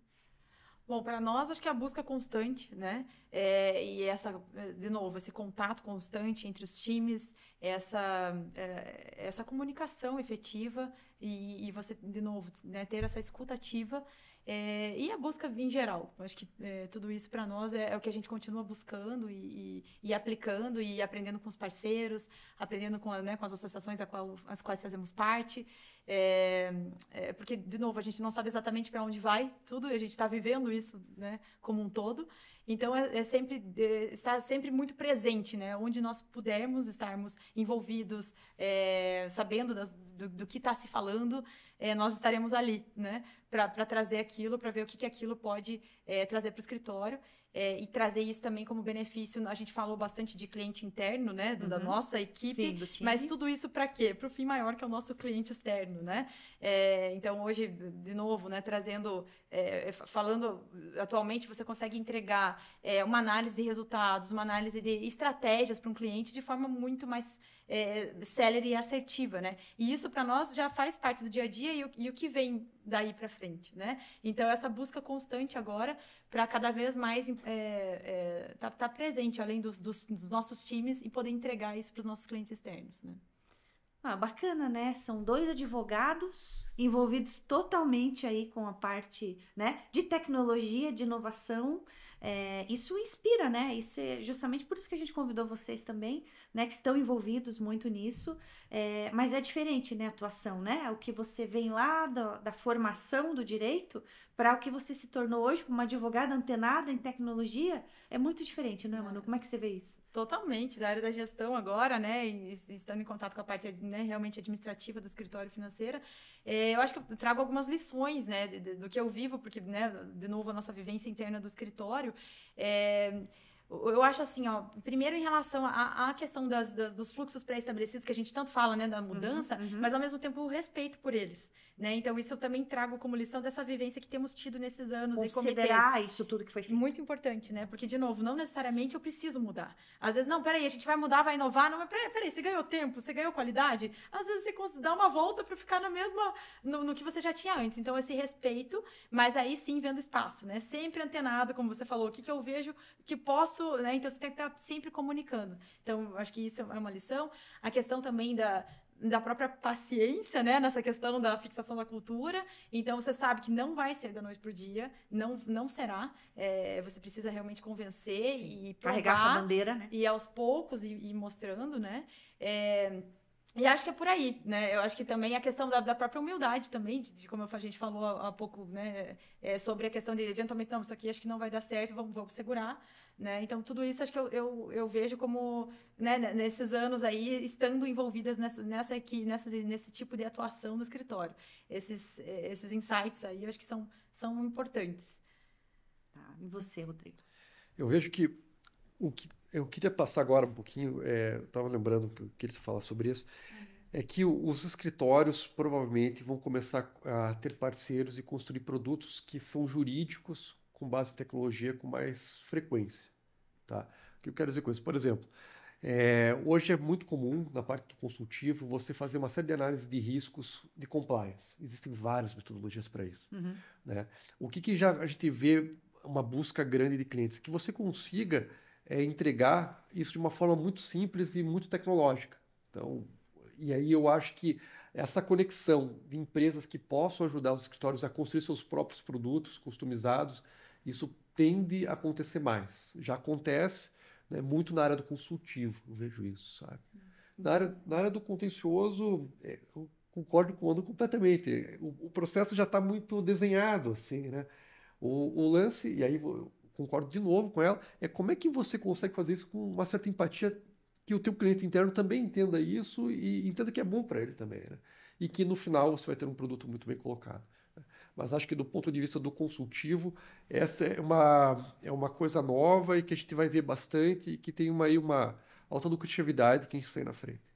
Bom, para nós, acho que é a busca constante, né? É, e essa, de novo, esse contato constante entre os times, essa, é, essa comunicação efetiva e, e você, de novo, né, ter essa escuta ativa é, e a busca em geral. Acho que é, tudo isso para nós é, é, o que a gente continua buscando e, e, e, aplicando e aprendendo com os parceiros, aprendendo com, a, né, com as associações qual, as quais fazemos parte. É, é, porque, de novo, a gente não sabe exatamente para onde vai tudo, a gente está vivendo isso né, como um todo. Então, é, é sempre é, sempre muito presente, né? Onde nós pudermos estarmos envolvidos, é, sabendo das, do, do, que está se falando, é, nós estaremos ali, né? Para trazer aquilo, para ver o que, que aquilo pode é, trazer para o escritório. É, e trazer isso também como benefício. A gente falou bastante de cliente interno, né? Uhum. Da nossa equipe. Sim, do time. Mas tudo isso para quê? Para o fim maior, que é o nosso cliente externo, né? É, então, hoje, de novo, né? Trazendo, é, falando, atualmente você consegue entregar é, uma análise de resultados, uma análise de estratégias para um cliente de forma muito mais é, célere e assertiva, né? E isso para nós já faz parte do dia a dia e o, e o que vem daí para frente, né? Então essa busca constante agora para cada vez mais é, é, tá, tá, presente além dos, dos, dos nossos times e poder entregar isso para os nossos clientes externos, né? Ah, bacana, né? São dois advogados envolvidos totalmente aí com a parte, né, de tecnologia, de inovação. É, isso inspira, né? Isso é justamente por isso que a gente convidou vocês também, né, que estão envolvidos muito nisso. É, mas é diferente, né, a atuação, né? O que você vem lá da, da formação do direito para o que você se tornou hoje como uma advogada antenada em tecnologia é muito diferente, não é, Manu? Como é que você vê isso? Totalmente, da área da gestão agora, né, estando em contato com a parte né, realmente administrativa do escritório financeira, é, eu acho que eu trago algumas lições, né, do que eu vivo, porque, né, de novo, a nossa vivência interna do escritório, é, eu acho assim, ó, primeiro em relação à, à questão das, das, dos fluxos pré-estabelecidos, que a gente tanto fala, né, da mudança, Uhum, uhum. mas ao mesmo tempo o respeito por eles, né? Então isso eu também trago como lição dessa vivência que temos tido nesses anos de comitês. Considerar isso tudo que foi feito. Muito importante, né? Porque, de novo, não necessariamente eu preciso mudar. Às vezes, não, peraí, a gente vai mudar, vai inovar. Não, mas peraí, peraí você ganhou tempo, você ganhou qualidade. Às vezes você dá uma volta para ficar na mesma, no, no que você já tinha antes. Então, esse respeito, mas aí sim vendo espaço, né? Sempre antenado, como você falou, o que, que eu vejo que posso, né? Então, você tem que estar sempre comunicando. Então, acho que isso é uma lição. A questão também da, da própria paciência, né, nessa questão da fixação da cultura. Então você sabe que não vai ser da noite pro dia, não não será. É, você precisa realmente convencer Sim. e provar, Carregar essa bandeira, né? e aos poucos e, e mostrando, né? É, e acho que é por aí, né? Eu acho que também a questão da, da própria humildade também, de, de como a gente falou há, há pouco, né? É, sobre a questão de eventualmente, não, isso aqui acho que não vai dar certo, vamos, vamos segurar, né? Então, tudo isso acho que eu, eu, eu vejo como, né, nesses anos aí, estando envolvidas nessa, nessa aqui, nessas, nesse tipo de atuação no escritório. Esses, eh, esses insights aí, acho que são, são importantes. Tá, e você, Rodrigo? Eu vejo que o que eu queria passar agora um pouquinho, é, eu estava lembrando que eu queria falar sobre isso, é que os escritórios provavelmente vão começar a ter parceiros e construir produtos que são jurídicos com base em tecnologia com mais frequência, tá? O que eu quero dizer com isso? Por exemplo, É, hoje é muito comum, na parte do consultivo, você fazer uma série de análises de riscos de compliance. Existem várias metodologias para isso. Uhum. Né? O que, que já a gente vê uma busca grande de clientes? Que você consiga é, entregar isso de uma forma muito simples e muito tecnológica. Então, e aí eu acho que essa conexão de empresas que possam ajudar os escritórios a construir seus próprios produtos customizados, isso tende a acontecer mais. Já acontece né, muito na área do consultivo, eu vejo isso, sabe? Na área, na área do contencioso, é, eu concordo com o Andro completamente. O, o processo já está muito desenhado, assim, né? O, o lance, e aí eu concordo de novo com ela, é como é que você consegue fazer isso com uma certa empatia que o teu cliente interno também entenda isso e entenda que é bom para ele também, né? E que no final você vai ter um produto muito bem colocado. Mas acho que do ponto de vista do consultivo, essa é uma, é uma coisa nova e que a gente vai ver bastante e que tem uma, aí uma alta lucratividade quem sai na frente.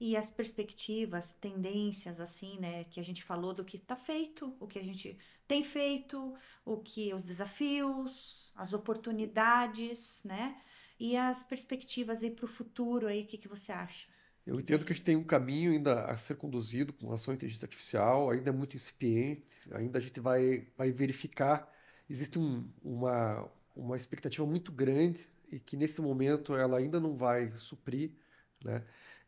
E as perspectivas, tendências, assim, né? Que a gente falou do que está feito, o que a gente tem feito, o que os desafios, as oportunidades, né? E as perspectivas aí para o futuro aí, o que, que você acha? Eu entendo que a gente tem um caminho ainda a ser conduzido com relação à inteligência artificial, ainda é muito incipiente, ainda a gente vai, vai verificar. Existe um, uma, uma expectativa muito grande e que nesse momento ela ainda não vai suprir, né?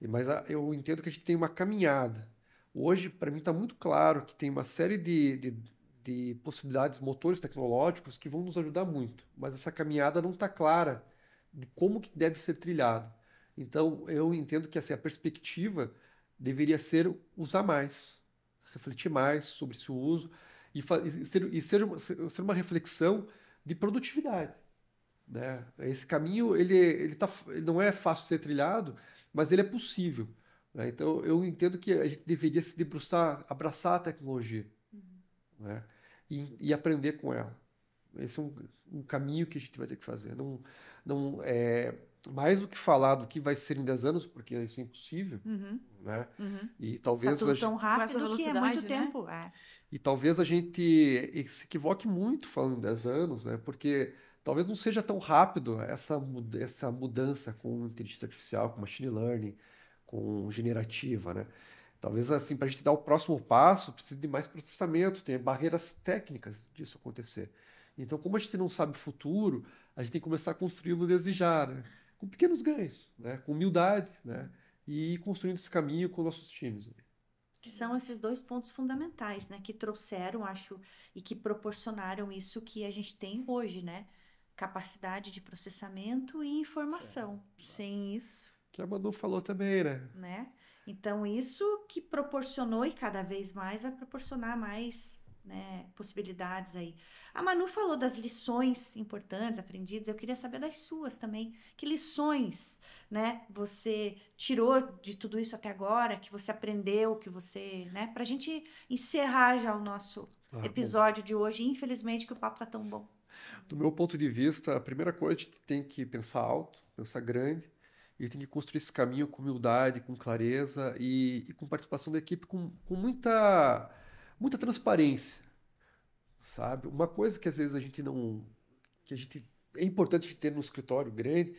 Mas eu entendo que a gente tem uma caminhada. Hoje, para mim, está muito claro que tem uma série de, de, de possibilidades, motores tecnológicos que vão nos ajudar muito, mas essa caminhada não está clara de como que deve ser trilhado. Então, eu entendo que assim, a perspectiva deveria ser usar mais, refletir mais sobre esse uso e, e, ser, e ser, uma, ser uma reflexão de produtividade. Né? Esse caminho ele, ele, tá, ele não é fácil ser trilhado, mas ele é possível. Né? Então, eu entendo que a gente deveria se debruçar, abraçar a tecnologia uhum. né? e, e aprender com ela. Esse é um, um caminho que a gente vai ter que fazer. Não, não é mais do que falar do que vai ser em 10 anos, porque isso é impossível, uhum. né? Uhum. E talvez tá tudo tão rápido que é muito né? tempo. É. E talvez a gente se equivoque muito falando em 10 anos, né? Porque talvez não seja tão rápido essa, essa mudança com inteligência artificial, com machine learning, com generativa, né? Talvez assim, para a gente dar o próximo passo, precise de mais processamento, tem barreiras técnicas disso acontecer. Então, como a gente não sabe o futuro, a gente tem que começar a construí-lo desde já, né? Com pequenos ganhos, né? com humildade, né? e construindo esse caminho com nossos times. Que são esses dois pontos fundamentais, né? Que trouxeram, acho, e que proporcionaram isso que a gente tem hoje, né? Capacidade de processamento e informação. É. Sem isso. Que a Manu falou também, né? né? Então, isso que proporcionou e cada vez mais vai proporcionar mais né, possibilidades aí. A Manu falou das lições importantes aprendidas, eu queria saber das suas também. Que lições, né, você tirou de tudo isso até agora, que você aprendeu, que você, né, pra gente encerrar já o nosso ah, episódio bom. de hoje, infelizmente que o papo tá tão bom. Do meu ponto de vista, a primeira coisa a gente tem que pensar alto, pensar grande, e tem que construir esse caminho com humildade, com clareza e, e com participação da equipe com, com muita muita transparência, sabe? Uma coisa que às vezes a gente não, que a gente é importante ter no escritório grande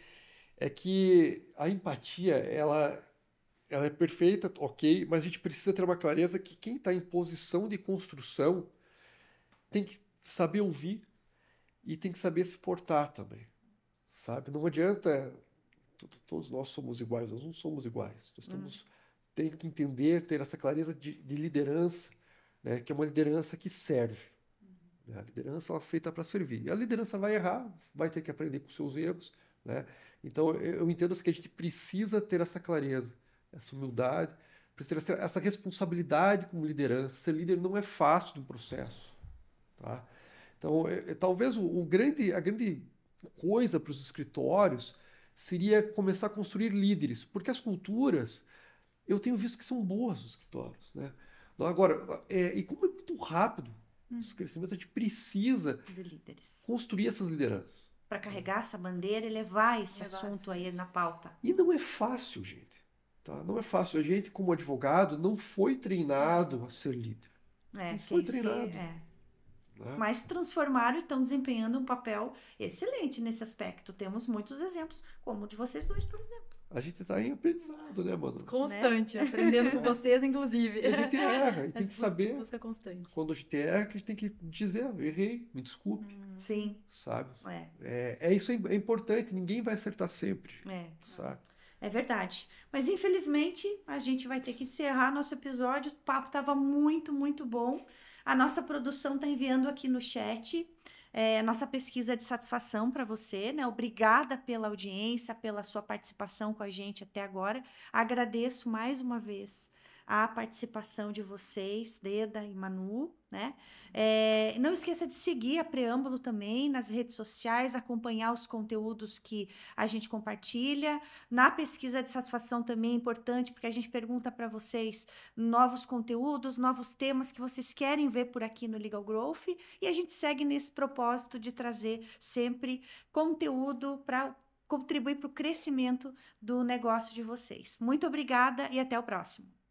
é que a empatia ela ela é perfeita, ok, mas a gente precisa ter uma clareza que quem está em posição de construção tem que saber ouvir e tem que saber se portar também, sabe? Não adianta todos nós somos iguais, nós não somos iguais. Nós temos hum. tem que entender, ter essa clareza de, de liderança né, que é uma liderança que serve. Né? A liderança ela é feita para servir. E a liderança vai errar, vai ter que aprender com seus erros. Né? Então eu entendo que a gente precisa ter essa clareza, essa humildade, precisa ter essa responsabilidade como liderança. Ser líder não é fácil no processo. Tá? Então é, é, talvez o, o grande, a grande coisa para os escritórios seria começar a construir líderes, porque as culturas eu tenho visto que são boas os escritórios, né? Agora, é, e como é muito rápido hum. esse crescimento, a gente precisa construir essas lideranças. Para carregar essa bandeira e levar esse assunto aí na pauta. E não é fácil, gente. Tá? Não é fácil. A gente, como advogado, não foi treinado a ser líder. É, não foi treinado. Que, é. Né? Mas transformaram e estão desempenhando um papel excelente nesse aspecto. Temos muitos exemplos, como o de vocês dois, por exemplo. A gente tá em aprendizado, né, mano? Constante, aprendendo com (laughs) vocês, inclusive. E a gente erra, e tem que saber. Busca constante. Quando a gente erra, que a gente tem que dizer, errei, me desculpe, Sim, sabe? é, É, é isso é é importante, ninguém vai acertar sempre, é. sabe? É verdade. Mas infelizmente a gente vai ter que encerrar nosso episódio. O papo estava muito, muito bom. A nossa produção está enviando aqui no chat é, nossa pesquisa de satisfação para você, né? Obrigada pela audiência, pela sua participação com a gente até agora. Agradeço mais uma vez a participação de vocês, Deda e Manu, né? É, não esqueça de seguir a Preâmbulo também nas redes sociais, acompanhar os conteúdos que a gente compartilha. Na pesquisa de satisfação também é importante, porque a gente pergunta para vocês novos conteúdos, novos temas que vocês querem ver por aqui no Legal Growth, e a gente segue nesse propósito de trazer sempre conteúdo para contribuir para o crescimento do negócio de vocês. Muito obrigada e até o próximo.